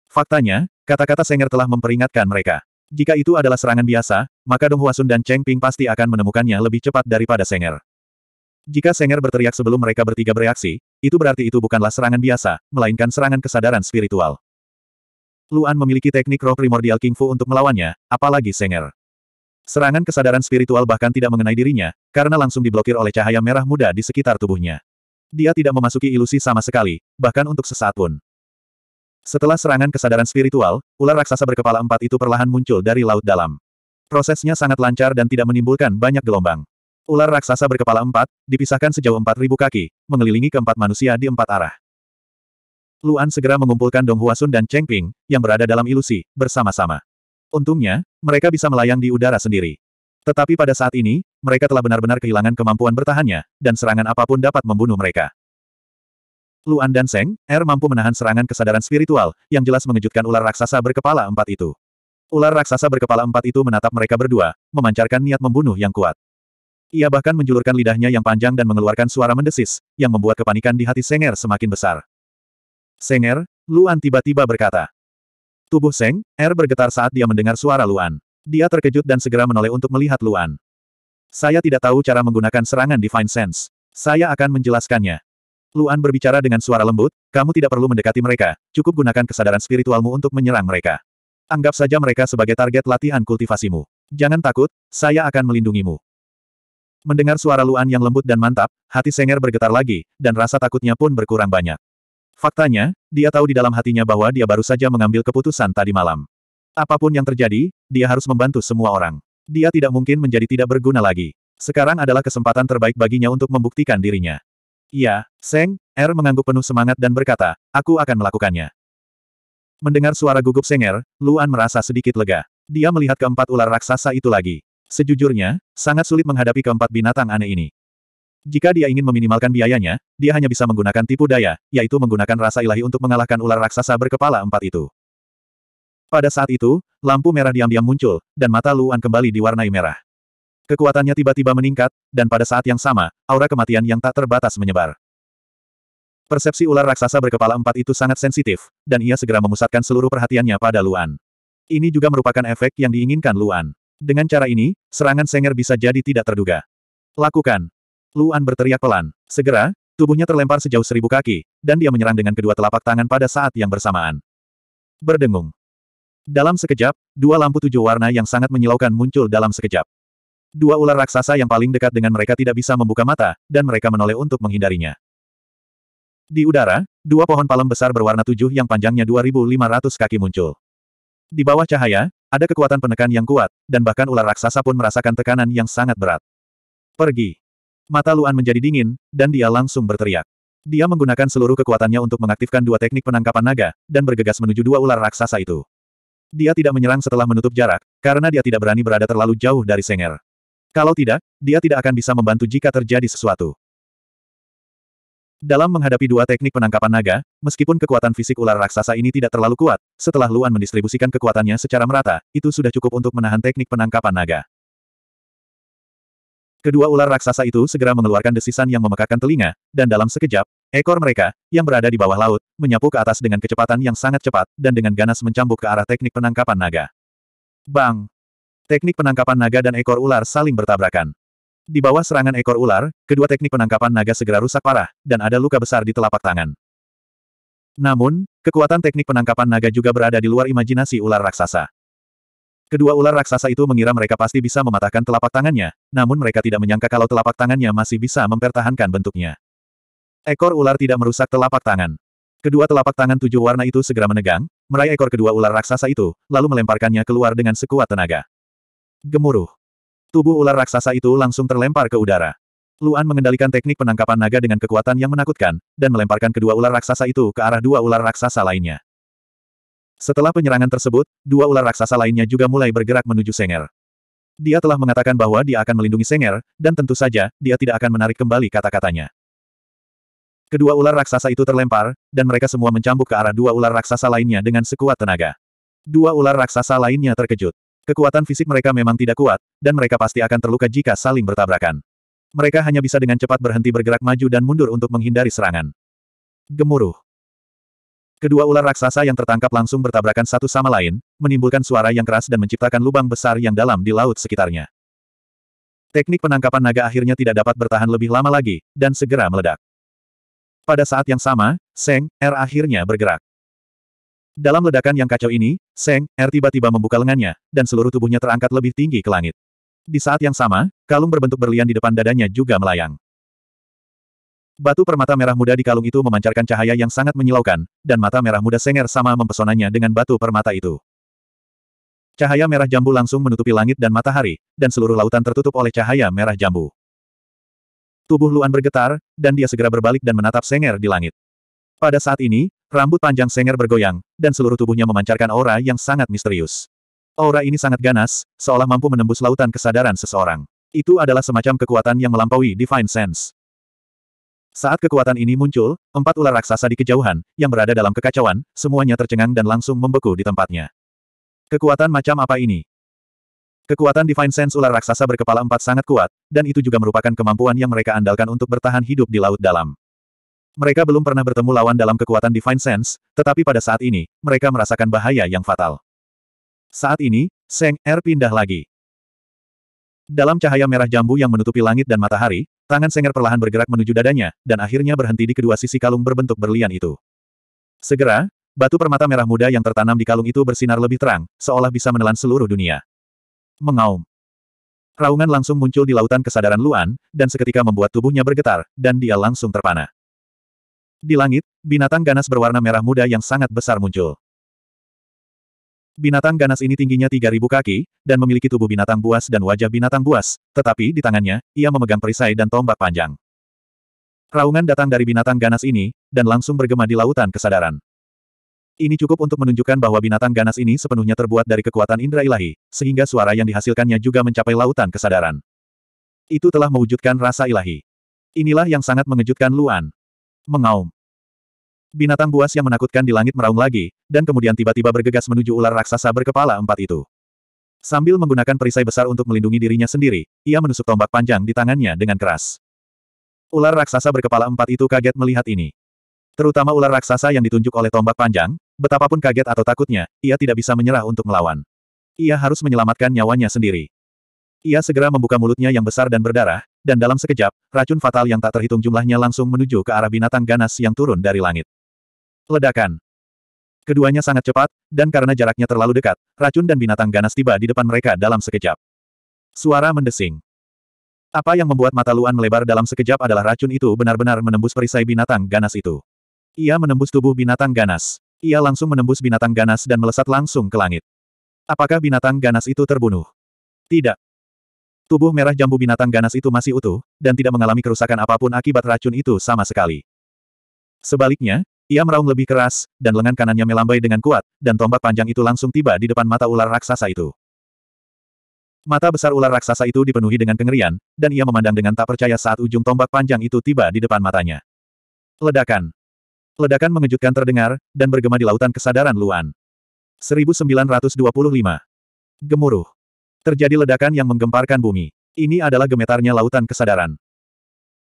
Faktanya, kata-kata Senger telah memperingatkan mereka. Jika itu adalah serangan biasa, maka Dong Huasun dan Cheng Ping pasti akan menemukannya lebih cepat daripada Senger. Jika Senger berteriak sebelum mereka bertiga bereaksi, itu berarti itu bukanlah serangan biasa, melainkan serangan kesadaran spiritual. Luan memiliki teknik roh primordial King Fu untuk melawannya, apalagi Senger. Serangan kesadaran spiritual bahkan tidak mengenai dirinya, karena langsung diblokir oleh cahaya merah muda di sekitar tubuhnya. Dia tidak memasuki ilusi sama sekali, bahkan untuk sesaat pun. Setelah serangan kesadaran spiritual, ular raksasa berkepala empat itu perlahan muncul dari laut dalam. Prosesnya sangat lancar dan tidak menimbulkan banyak gelombang. Ular raksasa berkepala empat, dipisahkan sejauh empat ribu kaki, mengelilingi keempat manusia di empat arah. Luan segera mengumpulkan Dong Huasun dan Cheng Ping, yang berada dalam ilusi, bersama-sama. Untungnya, mereka bisa melayang di udara sendiri. Tetapi pada saat ini, mereka telah benar-benar kehilangan kemampuan bertahannya, dan serangan apa pun dapat membunuh mereka. Luan dan Seng, Er mampu menahan serangan kesadaran spiritual, yang jelas mengejutkan ular raksasa berkepala empat itu. Ular raksasa berkepala empat itu menatap mereka berdua, memancarkan niat membunuh yang kuat. Ia bahkan menjulurkan lidahnya yang panjang dan mengeluarkan suara mendesis, yang membuat kepanikan di hati Senger semakin besar. Senger, Luan tiba-tiba berkata, Tubuh Seng, Er bergetar saat dia mendengar suara Luan. Dia terkejut dan segera menoleh untuk melihat Luan. Saya tidak tahu cara menggunakan serangan Divine Sense. Saya akan menjelaskannya. Luan berbicara dengan suara lembut, kamu tidak perlu mendekati mereka, cukup gunakan kesadaran spiritualmu untuk menyerang mereka. Anggap saja mereka sebagai target latihan kultivasimu. Jangan takut, saya akan melindungimu. Mendengar suara Luan yang lembut dan mantap, hati Senger bergetar lagi, dan rasa takutnya pun berkurang banyak. Faktanya, dia tahu di dalam hatinya bahwa dia baru saja mengambil keputusan tadi malam. Apa pun yang terjadi, dia harus membantu semua orang. Dia tidak mungkin menjadi tidak berguna lagi. Sekarang adalah kesempatan terbaik baginya untuk membuktikan dirinya. Iya, Seng, Er mengangguk penuh semangat dan berkata, aku akan melakukannya. Mendengar suara gugup Senger, Luan merasa sedikit lega. Dia melihat keempat ular raksasa itu lagi. Sejujurnya, sangat sulit menghadapi keempat binatang aneh ini. Jika dia ingin meminimalkan biayanya, dia hanya bisa menggunakan tipu daya, yaitu menggunakan rasa ilahi untuk mengalahkan ular raksasa berkepala empat itu. Pada saat itu, lampu merah diam-diam muncul, dan mata Luan kembali diwarnai merah. Kekuatannya tiba-tiba meningkat, dan pada saat yang sama, aura kematian yang tak terbatas menyebar. Persepsi ular raksasa berkepala empat itu sangat sensitif, dan ia segera memusatkan seluruh perhatiannya pada Luan. Ini juga merupakan efek yang diinginkan Luan. Dengan cara ini, serangan Senger bisa jadi tidak terduga. Lakukan. Luan berteriak pelan. Segera, tubuhnya terlempar sejauh seribu kaki, dan dia menyerang dengan kedua telapak tangan pada saat yang bersamaan. Berdengung. Dalam sekejap, dua lampu tujuh warna yang sangat menyilaukan muncul dalam sekejap. Dua ular raksasa yang paling dekat dengan mereka tidak bisa membuka mata, dan mereka menoleh untuk menghindarinya. Di udara, dua pohon palem besar berwarna tujuh yang panjangnya 2.500 kaki muncul. Di bawah cahaya, ada kekuatan penekan yang kuat, dan bahkan ular raksasa pun merasakan tekanan yang sangat berat. Pergi. Mata Luan menjadi dingin, dan dia langsung berteriak. Dia menggunakan seluruh kekuatannya untuk mengaktifkan dua teknik penangkapan naga, dan bergegas menuju dua ular raksasa itu. Dia tidak menyerang setelah menutup jarak, karena dia tidak berani berada terlalu jauh dari Senger. Kalau tidak, dia tidak akan bisa membantu jika terjadi sesuatu. Dalam menghadapi dua teknik penangkapan naga, meskipun kekuatan fisik ular raksasa ini tidak terlalu kuat, setelah Luan mendistribusikan kekuatannya secara merata, itu sudah cukup untuk menahan teknik penangkapan naga. Kedua ular raksasa itu segera mengeluarkan desisan yang memekakan telinga, dan dalam sekejap, ekor mereka, yang berada di bawah laut, menyapu ke atas dengan kecepatan yang sangat cepat, dan dengan ganas mencambuk ke arah teknik penangkapan naga. Bang! Teknik penangkapan naga dan ekor ular saling bertabrakan. Di bawah serangan ekor ular, kedua teknik penangkapan naga segera rusak parah, dan ada luka besar di telapak tangan. Namun, kekuatan teknik penangkapan naga juga berada di luar imajinasi ular raksasa. Kedua ular raksasa itu mengira mereka pasti bisa mematahkan telapak tangannya, namun mereka tidak menyangka kalau telapak tangannya masih bisa mempertahankan bentuknya. Ekor ular tidak merusak telapak tangan. Kedua telapak tangan tujuh warna itu segera menegang, meraih ekor kedua ular raksasa itu, lalu melemparkannya keluar dengan sekuat tenaga. Gemuruh. Tubuh ular raksasa itu langsung terlempar ke udara. Luan mengendalikan teknik penangkapan naga dengan kekuatan yang menakutkan, dan melemparkan kedua ular raksasa itu ke arah dua ular raksasa lainnya. Setelah penyerangan tersebut, dua ular raksasa lainnya juga mulai bergerak menuju Senger. Dia telah mengatakan bahwa dia akan melindungi Senger, dan tentu saja, dia tidak akan menarik kembali kata-katanya. Kedua ular raksasa itu terlempar, dan mereka semua mencambuk ke arah dua ular raksasa lainnya dengan sekuat tenaga. Dua ular raksasa lainnya terkejut. Kekuatan fisik mereka memang tidak kuat, dan mereka pasti akan terluka jika saling bertabrakan. Mereka hanya bisa dengan cepat berhenti bergerak maju dan mundur untuk menghindari serangan. Gemuruh. Kedua ular raksasa yang tertangkap langsung bertabrakan satu sama lain, menimbulkan suara yang keras dan menciptakan lubang besar yang dalam di laut sekitarnya. Teknik penangkapan naga akhirnya tidak dapat bertahan lebih lama lagi, dan segera meledak. Pada saat yang sama, Seng, R akhirnya bergerak. Dalam ledakan yang kacau ini, Seng, Er tiba-tiba membuka lengannya, dan seluruh tubuhnya terangkat lebih tinggi ke langit. Di saat yang sama, kalung berbentuk berlian di depan dadanya juga melayang. Batu permata merah muda di kalung itu memancarkan cahaya yang sangat menyilaukan, dan mata merah muda Senger sama mempesonanya dengan batu permata itu. Cahaya merah jambu langsung menutupi langit dan matahari, dan seluruh lautan tertutup oleh cahaya merah jambu. Tubuh Luan bergetar, dan dia segera berbalik dan menatap Senger di langit. Pada saat ini, rambut panjang Senger bergoyang, dan seluruh tubuhnya memancarkan aura yang sangat misterius. Aura ini sangat ganas, seolah mampu menembus lautan kesadaran seseorang. Itu adalah semacam kekuatan yang melampaui Divine Sense. Saat kekuatan ini muncul, empat ular raksasa di kejauhan, yang berada dalam kekacauan, semuanya tercengang dan langsung membeku di tempatnya. Kekuatan macam apa ini? Kekuatan Divine Sense ular raksasa berkepala empat sangat kuat, dan itu juga merupakan kemampuan yang mereka andalkan untuk bertahan hidup di laut dalam. Mereka belum pernah bertemu lawan dalam kekuatan Divine Sense, tetapi pada saat ini, mereka merasakan bahaya yang fatal. Saat ini, Seng Er pindah lagi. Dalam cahaya merah jambu yang menutupi langit dan matahari, tangan Senger perlahan bergerak menuju dadanya, dan akhirnya berhenti di kedua sisi kalung berbentuk berlian itu. Segera, batu permata merah muda yang tertanam di kalung itu bersinar lebih terang, seolah bisa menelan seluruh dunia. Mengaum. Raungan langsung muncul di lautan kesadaran Luan, dan seketika membuat tubuhnya bergetar, dan dia langsung terpana. Di langit, binatang ganas berwarna merah muda yang sangat besar muncul. Binatang ganas ini tingginya 3.000 kaki, dan memiliki tubuh binatang buas dan wajah binatang buas, tetapi di tangannya, ia memegang perisai dan tombak panjang. Raungan datang dari binatang ganas ini, dan langsung bergema di lautan kesadaran. Ini cukup untuk menunjukkan bahwa binatang ganas ini sepenuhnya terbuat dari kekuatan indera ilahi, sehingga suara yang dihasilkannya juga mencapai lautan kesadaran. Itu telah mewujudkan rasa ilahi. Inilah yang sangat mengejutkan Luan. Mengaum. Binatang buas yang menakutkan di langit meraung lagi, dan kemudian tiba-tiba bergegas menuju ular raksasa berkepala empat itu. Sambil menggunakan perisai besar untuk melindungi dirinya sendiri, ia menusuk tombak panjang di tangannya dengan keras. Ular raksasa berkepala empat itu kaget melihat ini. Terutama ular raksasa yang ditunjuk oleh tombak panjang, betapapun kaget atau takutnya, ia tidak bisa menyerah untuk melawan. Ia harus menyelamatkan nyawanya sendiri. Ia segera membuka mulutnya yang besar dan berdarah, dan dalam sekejap, racun fatal yang tak terhitung jumlahnya langsung menuju ke arah binatang ganas yang turun dari langit. Ledakan. Keduanya sangat cepat, dan karena jaraknya terlalu dekat, racun dan binatang ganas tiba di depan mereka dalam sekejap. Suara mendesing. Apa yang membuat mata Luan melebar dalam sekejap adalah racun itu benar-benar menembus perisai binatang ganas itu. Ia menembus tubuh binatang ganas. Ia langsung menembus binatang ganas dan melesat langsung ke langit. Apakah binatang ganas itu terbunuh? Tidak. Tubuh merah jambu binatang ganas itu masih utuh, dan tidak mengalami kerusakan apa pun akibat racun itu sama sekali. Sebaliknya, ia meraung lebih keras, dan lengan kanannya melambai dengan kuat, dan tombak panjang itu langsung tiba di depan mata ular raksasa itu. Mata besar ular raksasa itu dipenuhi dengan kengerian, dan ia memandang dengan tak percaya saat ujung tombak panjang itu tiba di depan matanya. Ledakan. Ledakan mengejutkan terdengar, dan bergema di lautan kesadaran Luan. 1925. Gemuruh. Terjadi ledakan yang menggemparkan bumi. Ini adalah gemetarnya lautan kesadaran.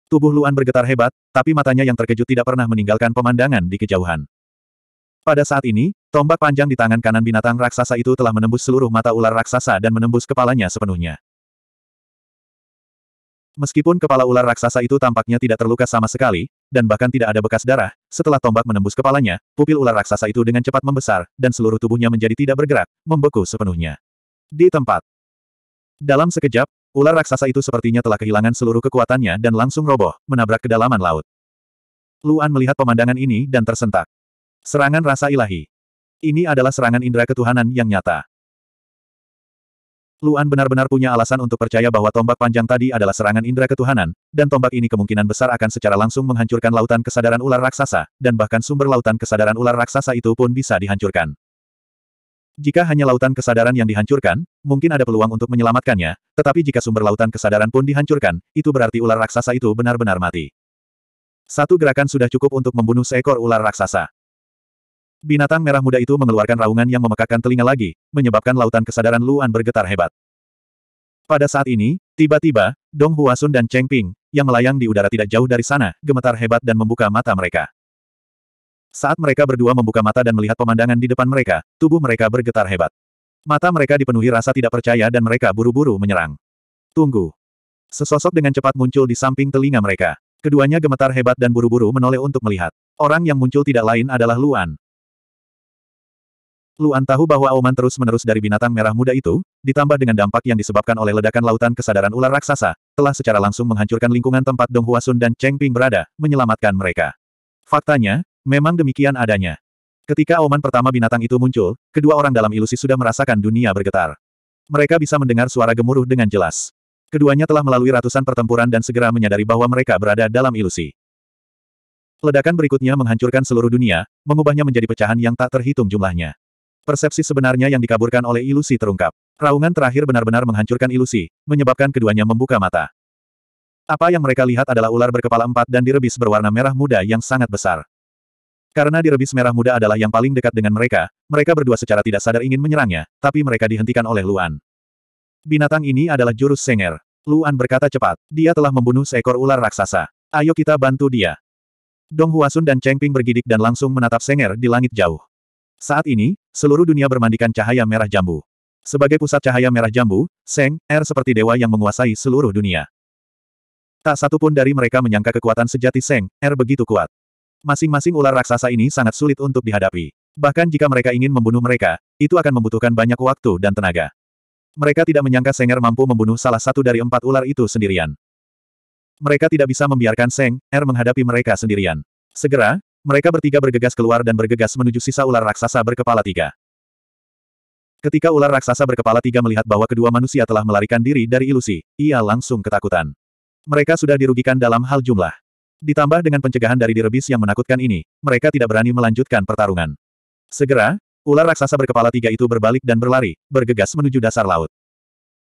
Tubuh Luan bergetar hebat, tapi matanya yang terkejut tidak pernah meninggalkan pemandangan di kejauhan. Pada saat ini, tombak panjang di tangan kanan binatang raksasa itu telah menembus seluruh mata ular raksasa dan menembus kepalanya sepenuhnya. Meskipun kepala ular raksasa itu tampaknya tidak terluka sama sekali, dan bahkan tidak ada bekas darah, setelah tombak menembus kepalanya, pupil ular raksasa itu dengan cepat membesar, dan seluruh tubuhnya menjadi tidak bergerak, membeku sepenuhnya. Di tempat. Dalam sekejap, ular raksasa itu sepertinya telah kehilangan seluruh kekuatannya dan langsung roboh, menabrak kedalaman laut. Luan melihat pemandangan ini dan tersentak. Serangan rasa ilahi. Ini adalah serangan indera ketuhanan yang nyata. Luan benar-benar punya alasan untuk percaya bahwa tombak panjang tadi adalah serangan indera ketuhanan, dan tombak ini kemungkinan besar akan secara langsung menghancurkan lautan kesadaran ular raksasa, dan bahkan sumber lautan kesadaran ular raksasa itu pun bisa dihancurkan. Jika hanya lautan kesadaran yang dihancurkan, mungkin ada peluang untuk menyelamatkannya, tetapi jika sumber lautan kesadaran pun dihancurkan, itu berarti ular raksasa itu benar-benar mati. Satu gerakan sudah cukup untuk membunuh seekor ular raksasa. Binatang merah muda itu mengeluarkan raungan yang memekakkan telinga lagi, menyebabkan lautan kesadaran Luan bergetar hebat. Pada saat ini, tiba-tiba, Dong Huasun dan Cheng Ping, yang melayang di udara tidak jauh dari sana, gemetar hebat dan membuka mata mereka. Saat mereka berdua membuka mata dan melihat pemandangan di depan mereka, tubuh mereka bergetar hebat. Mata mereka dipenuhi rasa tidak percaya dan mereka buru-buru menyerang. Tunggu. Sesosok dengan cepat muncul di samping telinga mereka. Keduanya gemetar hebat dan buru-buru menoleh untuk melihat. Orang yang muncul tidak lain adalah Luan. Luan tahu bahwa auman terus-menerus dari binatang merah muda itu, ditambah dengan dampak yang disebabkan oleh ledakan lautan kesadaran ular raksasa, telah secara langsung menghancurkan lingkungan tempat Dong Huasun dan Cheng Ping berada, menyelamatkan mereka. Faktanya, memang demikian adanya. Ketika auman pertama binatang itu muncul, kedua orang dalam ilusi sudah merasakan dunia bergetar. Mereka bisa mendengar suara gemuruh dengan jelas. Keduanya telah melalui ratusan pertempuran dan segera menyadari bahwa mereka berada dalam ilusi. Ledakan berikutnya menghancurkan seluruh dunia, mengubahnya menjadi pecahan yang tak terhitung jumlahnya. Persepsi sebenarnya yang dikaburkan oleh ilusi terungkap. Raungan terakhir benar-benar menghancurkan ilusi, menyebabkan keduanya membuka mata. Apa yang mereka lihat adalah ular berkepala empat dan direbis berwarna merah muda yang sangat besar. Karena direbis merah muda adalah yang paling dekat dengan mereka, mereka berdua secara tidak sadar ingin menyerangnya, tapi mereka dihentikan oleh Luan. Binatang ini adalah jurus Senger. Luan berkata cepat, dia telah membunuh seekor ular raksasa. Ayo kita bantu dia. Dong Huasun dan Cheng Ping bergidik dan langsung menatap Senger di langit jauh. Saat ini, seluruh dunia bermandikan cahaya merah jambu. Sebagai pusat cahaya merah jambu, Seng, Er seperti dewa yang menguasai seluruh dunia. Tak satu pun dari mereka menyangka kekuatan sejati Seng, Er begitu kuat. Masing-masing ular raksasa ini sangat sulit untuk dihadapi. Bahkan jika mereka ingin membunuh mereka, itu akan membutuhkan banyak waktu dan tenaga. Mereka tidak menyangka Senger mampu membunuh salah satu dari empat ular itu sendirian. Mereka tidak bisa membiarkan Seng, Er menghadapi mereka sendirian. Segera, mereka bertiga bergegas keluar dan bergegas menuju sisa ular raksasa berkepala tiga. Ketika ular raksasa berkepala tiga melihat bahwa kedua manusia telah melarikan diri dari ilusi, ia langsung ketakutan. Mereka sudah dirugikan dalam hal jumlah. Ditambah dengan pencegahan dari direbis yang menakutkan ini, mereka tidak berani melanjutkan pertarungan. Segera, ular raksasa berkepala tiga itu berbalik dan berlari, bergegas menuju dasar laut.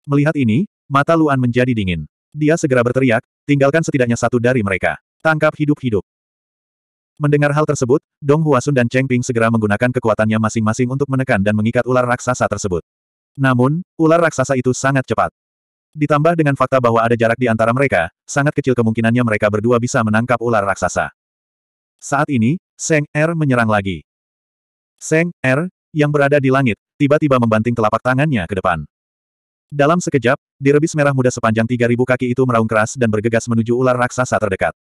Melihat ini, mata Luan menjadi dingin. Dia segera berteriak, tinggalkan setidaknya satu dari mereka. Tangkap hidup-hidup. Mendengar hal tersebut, Dong Huasun dan Cheng Ping segera menggunakan kekuatannya masing-masing untuk menekan dan mengikat ular raksasa tersebut. Namun, ular raksasa itu sangat cepat. Ditambah dengan fakta bahwa ada jarak di antara mereka, sangat kecil kemungkinannya mereka berdua bisa menangkap ular raksasa. Saat ini, Seng Er menyerang lagi. Seng, Er, yang berada di langit, tiba-tiba membanting telapak tangannya ke depan. Dalam sekejap, direbis merah muda sepanjang 3000 kaki itu meraung keras dan bergegas menuju ular raksasa terdekat.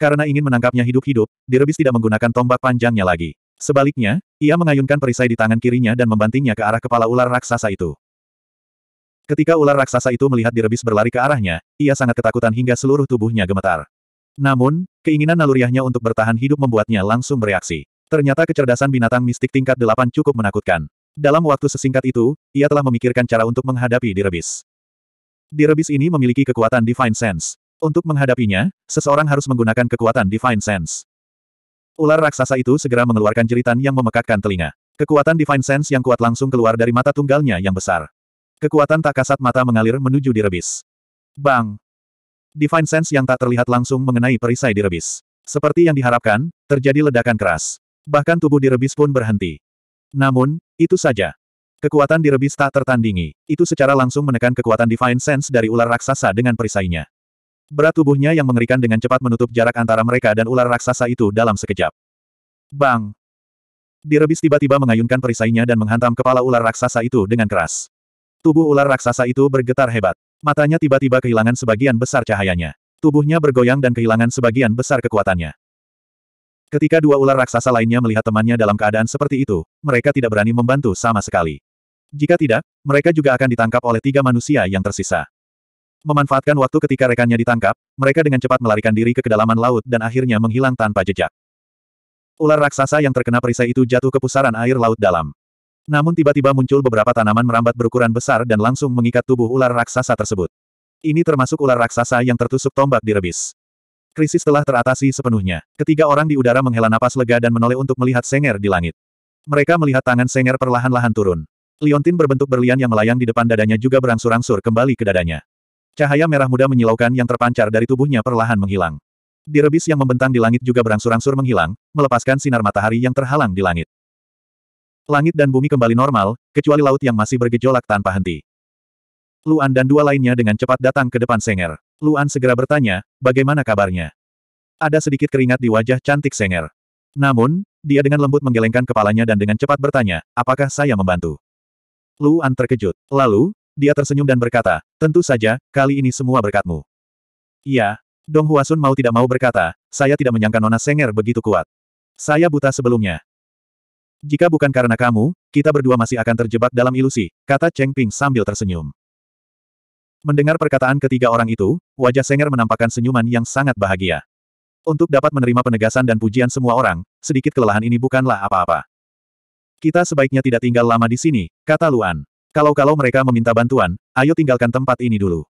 Karena ingin menangkapnya hidup-hidup, direbis tidak menggunakan tombak panjangnya lagi. Sebaliknya, ia mengayunkan perisai di tangan kirinya dan membantingnya ke arah kepala ular raksasa itu. Ketika ular raksasa itu melihat direbis berlari ke arahnya, ia sangat ketakutan hingga seluruh tubuhnya gemetar. Namun, keinginan naluriahnya untuk bertahan hidup membuatnya langsung bereaksi. Ternyata kecerdasan binatang mistik tingkat delapan cukup menakutkan. Dalam waktu sesingkat itu, ia telah memikirkan cara untuk menghadapi direbis. Direbis ini memiliki kekuatan Divine Sense. Untuk menghadapinya, seseorang harus menggunakan kekuatan Divine Sense. Ular raksasa itu segera mengeluarkan jeritan yang memekakkan telinga. Kekuatan Divine Sense yang kuat langsung keluar dari mata tunggalnya yang besar. Kekuatan tak kasat mata mengalir menuju direbis. Bang! Divine Sense yang tak terlihat langsung mengenai perisai direbis. Seperti yang diharapkan, terjadi ledakan keras. Bahkan tubuh direbis pun berhenti. Namun, itu saja. Kekuatan direbis tak tertandingi. Itu secara langsung menekan kekuatan Divine Sense dari ular raksasa dengan perisainya. Berat tubuhnya yang mengerikan dengan cepat menutup jarak antara mereka dan ular raksasa itu dalam sekejap. Bang! Direbis tiba-tiba mengayunkan perisainya dan menghantam kepala ular raksasa itu dengan keras. Tubuh ular raksasa itu bergetar hebat. Matanya tiba-tiba kehilangan sebagian besar cahayanya. Tubuhnya bergoyang dan kehilangan sebagian besar kekuatannya. Ketika dua ular raksasa lainnya melihat temannya dalam keadaan seperti itu, mereka tidak berani membantu sama sekali. Jika tidak, mereka juga akan ditangkap oleh tiga manusia yang tersisa. Memanfaatkan waktu ketika rekannya ditangkap, mereka dengan cepat melarikan diri ke kedalaman laut dan akhirnya menghilang tanpa jejak. Ular raksasa yang terkena perisai itu jatuh ke pusaran air laut dalam. Namun tiba-tiba muncul beberapa tanaman merambat berukuran besar dan langsung mengikat tubuh ular raksasa tersebut. Ini termasuk ular raksasa yang tertusuk tombak di rebis. Krisis telah teratasi sepenuhnya. Ketiga orang di udara menghela napas lega dan menoleh untuk melihat Senger di langit. Mereka melihat tangan Senger perlahan-lahan turun. Liontin berbentuk berlian yang melayang di depan dadanya juga berangsur-angsur kembali ke dadanya. Cahaya merah muda menyilaukan yang terpancar dari tubuhnya perlahan menghilang. Direbis yang membentang di langit juga berangsur-angsur menghilang, melepaskan sinar matahari yang terhalang di langit. Langit dan bumi kembali normal, kecuali laut yang masih bergejolak tanpa henti. Luan dan dua lainnya dengan cepat datang ke depan Senger. Luan segera bertanya, bagaimana kabarnya? Ada sedikit keringat di wajah cantik Senger. Namun, dia dengan lembut menggelengkan kepalanya dan dengan cepat bertanya, apakah saya membantu? Luan terkejut. Lalu, dia tersenyum dan berkata, tentu saja, kali ini semua berkatmu. Iya, Dong Huasun mau tidak mau berkata, saya tidak menyangka Nona Senger begitu kuat. Saya buta sebelumnya. Jika bukan karena kamu, kita berdua masih akan terjebak dalam ilusi, kata Cheng Ping sambil tersenyum. Mendengar perkataan ketiga orang itu, wajah Senger menampakkan senyuman yang sangat bahagia. Untuk dapat menerima penegasan dan pujian semua orang, sedikit kelelahan ini bukanlah apa-apa. Kita sebaiknya tidak tinggal lama di sini, kata Luan. Kalau-kalau mereka meminta bantuan, ayo tinggalkan tempat ini dulu.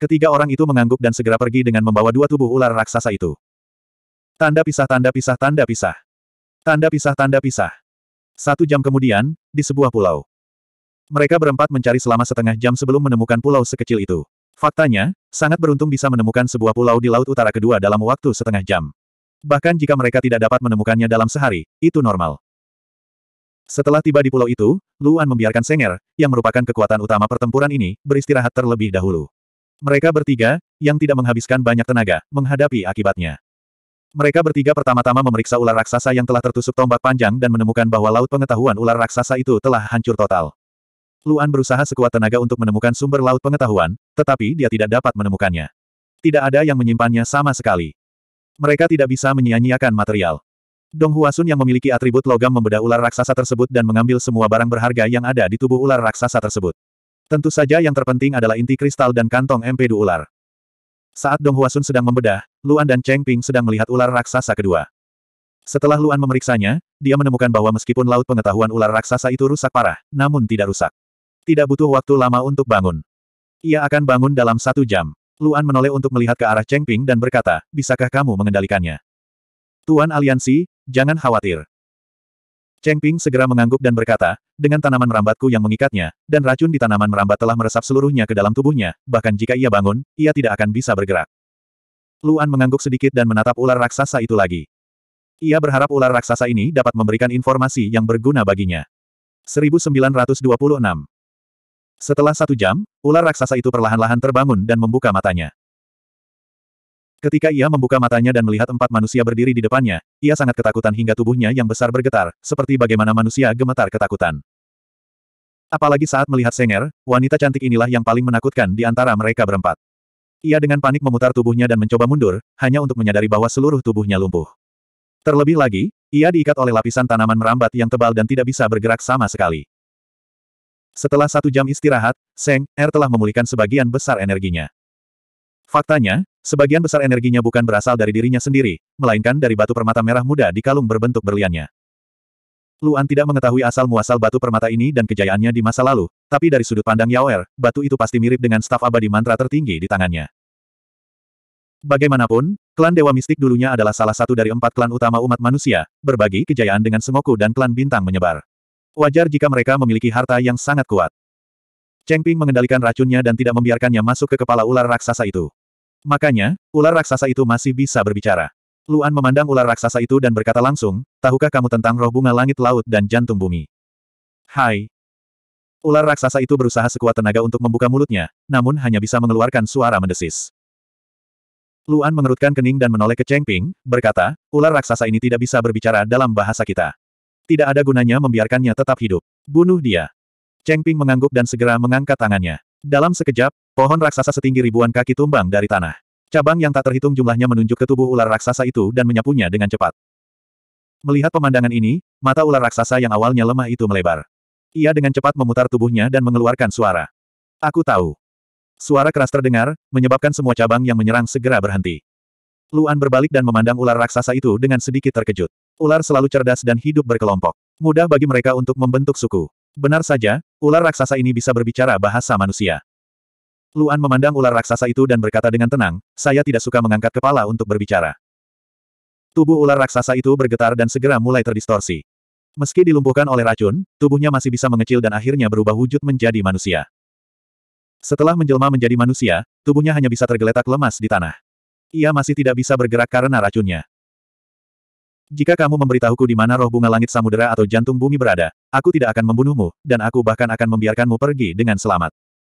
Ketiga orang itu mengangguk dan segera pergi dengan membawa dua tubuh ular raksasa itu. Tanda pisah tanda pisah tanda pisah. Tanda pisah tanda pisah. Satu jam kemudian, di sebuah pulau. Mereka berempat mencari selama setengah jam sebelum menemukan pulau sekecil itu. Faktanya, sangat beruntung bisa menemukan sebuah pulau di laut utara kedua dalam waktu setengah jam. Bahkan jika mereka tidak dapat menemukannya dalam sehari, itu normal. Setelah tiba di pulau itu, Luan membiarkan Senger, yang merupakan kekuatan utama pertempuran ini, beristirahat terlebih dahulu. Mereka bertiga, yang tidak menghabiskan banyak tenaga, menghadapi akibatnya. Mereka bertiga pertama-tama memeriksa ular raksasa yang telah tertusuk tombak panjang dan menemukan bahwa laut pengetahuan ular raksasa itu telah hancur total. Luan berusaha sekuat tenaga untuk menemukan sumber laut pengetahuan, tetapi dia tidak dapat menemukannya. Tidak ada yang menyimpannya sama sekali. Mereka tidak bisa menyia-nyiakan material. Dong Huasun yang memiliki atribut logam membedah ular raksasa tersebut dan mengambil semua barang berharga yang ada di tubuh ular raksasa tersebut. Tentu saja yang terpenting adalah inti kristal dan kantong empedu ular. Saat Dong Huasun sedang membedah, Luan dan Cheng Ping sedang melihat ular raksasa kedua. Setelah Luan memeriksanya, dia menemukan bahwa meskipun laut pengetahuan ular raksasa itu rusak parah, namun tidak rusak. Tidak butuh waktu lama untuk bangun. Ia akan bangun dalam satu jam. Luan menoleh untuk melihat ke arah Cheng Ping dan berkata, bisakah kamu mengendalikannya? Tuan Aliansi, Jangan khawatir. Cheng Ping segera mengangguk dan berkata, dengan tanaman merambatku yang mengikatnya, dan racun di tanaman merambat telah meresap seluruhnya ke dalam tubuhnya, bahkan jika ia bangun, ia tidak akan bisa bergerak. Luan mengangguk sedikit dan menatap ular raksasa itu lagi. Ia berharap ular raksasa ini dapat memberikan informasi yang berguna baginya. 1926 Setelah satu jam, ular raksasa itu perlahan-lahan terbangun dan membuka matanya. Ketika ia membuka matanya dan melihat empat manusia berdiri di depannya, ia sangat ketakutan hingga tubuhnya yang besar bergetar, seperti bagaimana manusia gemetar ketakutan. Apalagi saat melihat Senger, wanita cantik inilah yang paling menakutkan di antara mereka berempat. Ia dengan panik memutar tubuhnya dan mencoba mundur, hanya untuk menyadari bahwa seluruh tubuhnya lumpuh. Terlebih lagi, ia diikat oleh lapisan tanaman merambat yang tebal dan tidak bisa bergerak sama sekali. Setelah satu jam istirahat, Seng, Er telah memulihkan sebagian besar energinya. Faktanya, sebagian besar energinya bukan berasal dari dirinya sendiri, melainkan dari batu permata merah muda di kalung berbentuk berliannya. Luan tidak mengetahui asal-muasal batu permata ini dan kejayaannya di masa lalu, tapi dari sudut pandang Yaoer, batu itu pasti mirip dengan staf abadi mantra tertinggi di tangannya. Bagaimanapun, klan Dewa Mistik dulunya adalah salah satu dari empat klan utama umat manusia, berbagi kejayaan dengan Sengoku dan klan Bintang menyebar. Wajar jika mereka memiliki harta yang sangat kuat. Cheng Ping mengendalikan racunnya dan tidak membiarkannya masuk ke kepala ular raksasa itu. Makanya, ular raksasa itu masih bisa berbicara. Luan memandang ular raksasa itu dan berkata langsung, tahukah kamu tentang roh bunga langit laut dan jantung bumi? Hai. Ular raksasa itu berusaha sekuat tenaga untuk membuka mulutnya, namun hanya bisa mengeluarkan suara mendesis. Luan mengerutkan kening dan menoleh ke Cheng Ping, berkata, ular raksasa ini tidak bisa berbicara dalam bahasa kita. Tidak ada gunanya membiarkannya tetap hidup. Bunuh dia. Cheng Ping mengangguk dan segera mengangkat tangannya. Dalam sekejap, pohon raksasa setinggi ribuan kaki tumbang dari tanah. Cabang yang tak terhitung jumlahnya menunjuk ke tubuh ular raksasa itu dan menyapunya dengan cepat. Melihat pemandangan ini, mata ular raksasa yang awalnya lemah itu melebar. Ia dengan cepat memutar tubuhnya dan mengeluarkan suara. Aku tahu. Suara keras terdengar, menyebabkan semua cabang yang menyerang segera berhenti. Luan berbalik dan memandang ular raksasa itu dengan sedikit terkejut. Ular selalu cerdas dan hidup berkelompok. Mudah bagi mereka untuk membentuk suku. Benar saja, ular raksasa ini bisa berbicara bahasa manusia. Luan memandang ular raksasa itu dan berkata dengan tenang, saya tidak suka mengangkat kepala untuk berbicara. Tubuh ular raksasa itu bergetar dan segera mulai terdistorsi. Meski dilumpuhkan oleh racun, tubuhnya masih bisa mengecil dan akhirnya berubah wujud menjadi manusia. Setelah menjelma menjadi manusia, tubuhnya hanya bisa tergeletak lemas di tanah. Ia masih tidak bisa bergerak karena racunnya. Jika kamu memberitahuku di mana roh bunga langit samudera atau jantung bumi berada, aku tidak akan membunuhmu, dan aku bahkan akan membiarkanmu pergi dengan selamat.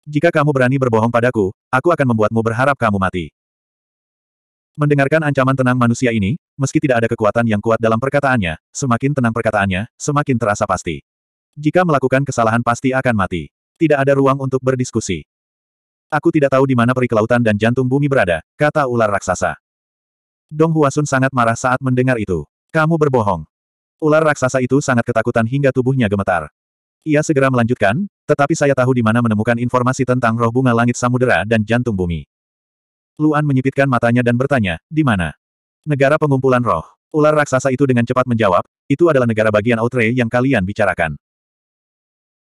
Jika kamu berani berbohong padaku, aku akan membuatmu berharap kamu mati. Mendengarkan ancaman tenang manusia ini, meski tidak ada kekuatan yang kuat dalam perkataannya, semakin tenang perkataannya, semakin terasa pasti. Jika melakukan kesalahan pasti akan mati. Tidak ada ruang untuk berdiskusi. Aku tidak tahu di mana peri kelautan dan jantung bumi berada, kata ular raksasa. Dong Huasun sangat marah saat mendengar itu. Kamu berbohong. Ular raksasa itu sangat ketakutan hingga tubuhnya gemetar. Ia segera melanjutkan, tetapi saya tahu di mana menemukan informasi tentang roh bunga langit samudera dan jantung bumi. Luan menyipitkan matanya dan bertanya, di mana? Negara pengumpulan roh. Ular raksasa itu dengan cepat menjawab, itu adalah negara bagian Outre yang kalian bicarakan.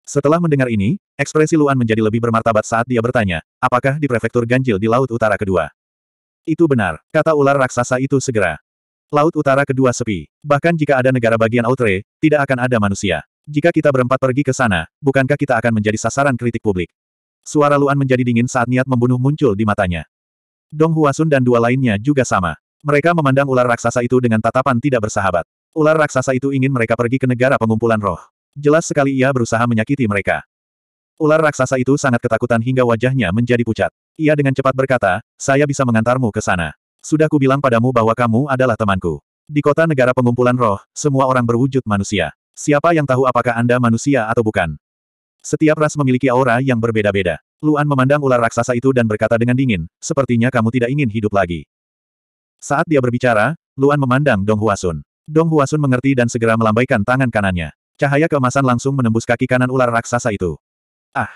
Setelah mendengar ini, ekspresi Luan menjadi lebih bermartabat saat dia bertanya, apakah di prefektur ganjil di Laut Utara kedua? Itu benar, kata ular raksasa itu segera. Laut Utara kedua sepi. Bahkan jika ada negara bagian Outre, tidak akan ada manusia. Jika kita berempat pergi ke sana, bukankah kita akan menjadi sasaran kritik publik? Suara Luan menjadi dingin saat niat membunuh muncul di matanya. Dong Huasun dan dua lainnya juga sama. Mereka memandang ular raksasa itu dengan tatapan tidak bersahabat. Ular raksasa itu ingin mereka pergi ke negara pengumpulan roh. Jelas sekali ia berusaha menyakiti mereka. Ular raksasa itu sangat ketakutan hingga wajahnya menjadi pucat. Ia dengan cepat berkata, saya bisa mengantarmu ke sana. Sudah kubilang padamu bahwa kamu adalah temanku. Di kota negara pengumpulan roh, semua orang berwujud manusia. Siapa yang tahu apakah Anda manusia atau bukan? Setiap ras memiliki aura yang berbeda-beda. Luan memandang ular raksasa itu dan berkata dengan dingin, sepertinya kamu tidak ingin hidup lagi. Saat dia berbicara, Luan memandang Dong Huasun. Dong Huasun mengerti dan segera melambaikan tangan kanannya. Cahaya keemasan langsung menembus kaki kanan ular raksasa itu. Ah!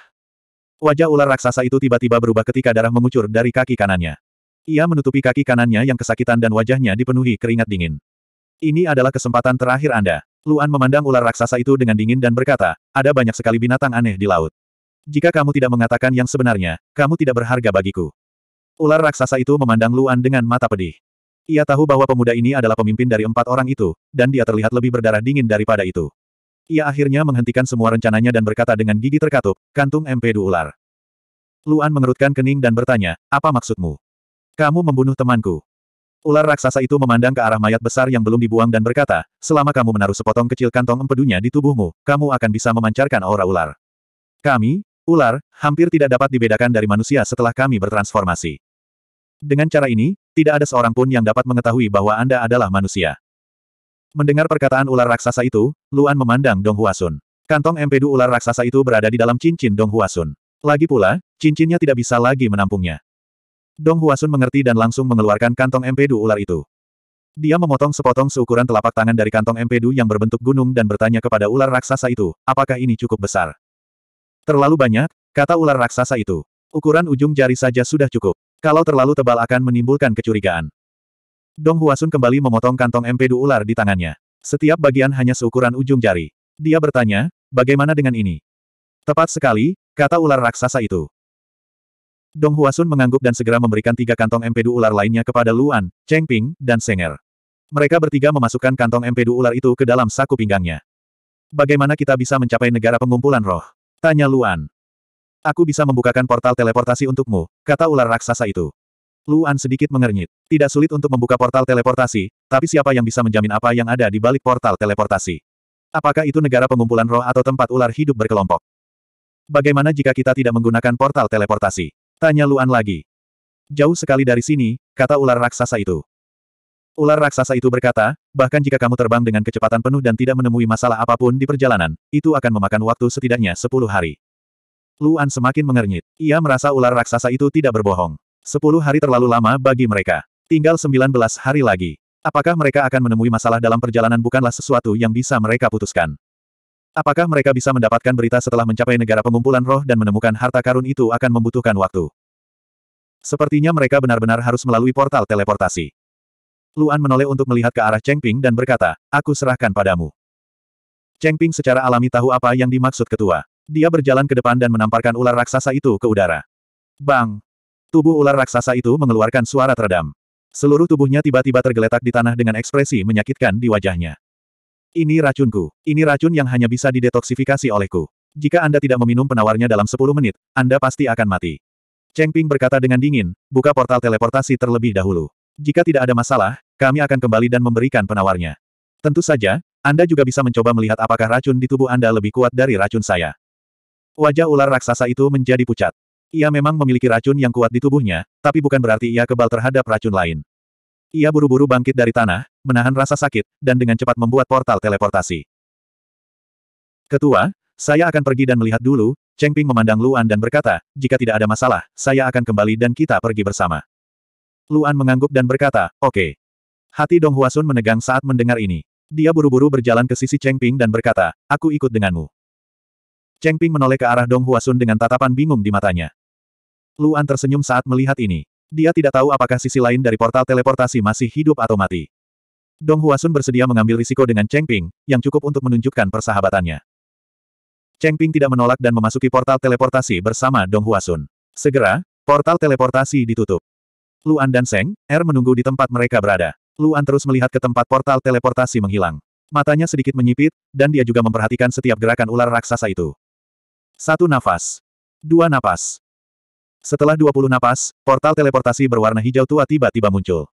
Wajah ular raksasa itu tiba-tiba berubah ketika darah mengucur dari kaki kanannya. Ia menutupi kaki kanannya yang kesakitan dan wajahnya dipenuhi keringat dingin. Ini adalah kesempatan terakhir Anda. Luan memandang ular raksasa itu dengan dingin dan berkata, ada banyak sekali binatang aneh di laut. Jika kamu tidak mengatakan yang sebenarnya, kamu tidak berharga bagiku. Ular raksasa itu memandang Luan dengan mata pedih. Ia tahu bahwa pemuda ini adalah pemimpin dari empat orang itu, dan dia terlihat lebih berdarah dingin daripada itu. Ia akhirnya menghentikan semua rencananya dan berkata dengan gigi terkatup, kantung empedu ular. Luan mengerutkan kening dan bertanya, apa maksudmu? Kamu membunuh temanku. Ular raksasa itu memandang ke arah mayat besar yang belum dibuang dan berkata, selama kamu menaruh sepotong kecil kantong empedunya di tubuhmu, kamu akan bisa memancarkan aura ular. Kami, ular, hampir tidak dapat dibedakan dari manusia setelah kami bertransformasi. Dengan cara ini, tidak ada seorang pun yang dapat mengetahui bahwa Anda adalah manusia. Mendengar perkataan ular raksasa itu, Luan memandang Dong Huasun. Kantong empedu ular raksasa itu berada di dalam cincin Dong Huasun. Lagi pula, cincinnya tidak bisa lagi menampungnya. Dong Huasun mengerti dan langsung mengeluarkan kantong empedu ular itu. Dia memotong sepotong seukuran telapak tangan dari kantong empedu yang berbentuk gunung dan bertanya kepada ular raksasa itu, apakah ini cukup besar? Terlalu banyak, kata ular raksasa itu. Ukuran ujung jari saja sudah cukup. Kalau terlalu tebal akan menimbulkan kecurigaan. Dong Huasun kembali memotong kantong empedu ular di tangannya. Setiap bagian hanya seukuran ujung jari. Dia bertanya, bagaimana dengan ini? Tepat sekali, kata ular raksasa itu. Dong Huasun mengangguk dan segera memberikan tiga kantong empedu ular lainnya kepada Luan, Cheng Ping, dan Senger. Mereka bertiga memasukkan kantong empedu ular itu ke dalam saku pinggangnya. Bagaimana kita bisa mencapai negara pengumpulan roh? Tanya Luan. Aku bisa membukakan portal teleportasi untukmu, kata ular raksasa itu. Luan sedikit mengernyit. Tidak sulit untuk membuka portal teleportasi, tapi siapa yang bisa menjamin apa yang ada di balik portal teleportasi? Apakah itu negara pengumpulan roh atau tempat ular hidup berkelompok? Bagaimana jika kita tidak menggunakan portal teleportasi? Tanya Luan lagi. Jauh sekali dari sini, kata ular raksasa itu. Ular raksasa itu berkata, bahkan jika kamu terbang dengan kecepatan penuh dan tidak menemui masalah apa pun di perjalanan, itu akan memakan waktu setidaknya 10 hari. Luan semakin mengernyit. Ia merasa ular raksasa itu tidak berbohong. Sepuluh hari terlalu lama bagi mereka. Tinggal sembilan belas hari lagi. Apakah mereka akan menemui masalah dalam perjalanan bukanlah sesuatu yang bisa mereka putuskan. Apakah mereka bisa mendapatkan berita setelah mencapai negara pengumpulan roh dan menemukan harta karun itu akan membutuhkan waktu. Sepertinya mereka benar-benar harus melalui portal teleportasi. Luan menoleh untuk melihat ke arah Cheng Ping dan berkata, aku serahkan padamu. Cheng Ping secara alami tahu apa yang dimaksud ketua. Dia berjalan ke depan dan menamparkan ular raksasa itu ke udara. Bang! Tubuh ular raksasa itu mengeluarkan suara teredam. Seluruh tubuhnya tiba-tiba tergeletak di tanah dengan ekspresi menyakitkan di wajahnya. Ini racunku. Ini racun yang hanya bisa didetoksifikasi olehku. Jika Anda tidak meminum penawarnya dalam 10 menit, Anda pasti akan mati. Cheng Ping berkata dengan dingin, buka portal teleportasi terlebih dahulu. Jika tidak ada masalah, kami akan kembali dan memberikan penawarnya. Tentu saja, Anda juga bisa mencoba melihat apakah racun di tubuh Anda lebih kuat dari racun saya. Wajah ular raksasa itu menjadi pucat. Ia memang memiliki racun yang kuat di tubuhnya, tapi bukan berarti ia kebal terhadap racun lain. Ia buru-buru bangkit dari tanah, menahan rasa sakit, dan dengan cepat membuat portal teleportasi. Ketua, saya akan pergi dan melihat dulu, Cheng Ping memandang Luan dan berkata, jika tidak ada masalah, saya akan kembali dan kita pergi bersama. Luan mengangguk dan berkata, oke. Okay. Hati Dong Huasun menegang saat mendengar ini. Dia buru-buru berjalan ke sisi Cheng Ping dan berkata, aku ikut denganmu. Cheng Ping menoleh ke arah Dong Huasun dengan tatapan bingung di matanya. Luan tersenyum saat melihat ini. Dia tidak tahu apakah sisi lain dari portal teleportasi masih hidup atau mati. Dong Huasun bersedia mengambil risiko dengan Cheng Ping, yang cukup untuk menunjukkan persahabatannya. Cheng Ping tidak menolak dan memasuki portal teleportasi bersama Dong Huasun. Segera, portal teleportasi ditutup. Luan dan Seng, Er menunggu di tempat mereka berada. Luan terus melihat ke tempat portal teleportasi menghilang. Matanya sedikit menyipit, dan dia juga memperhatikan setiap gerakan ular raksasa itu. Satu nafas. Dua nafas. Setelah 20 napas, portal teleportasi berwarna hijau tua tiba-tiba muncul.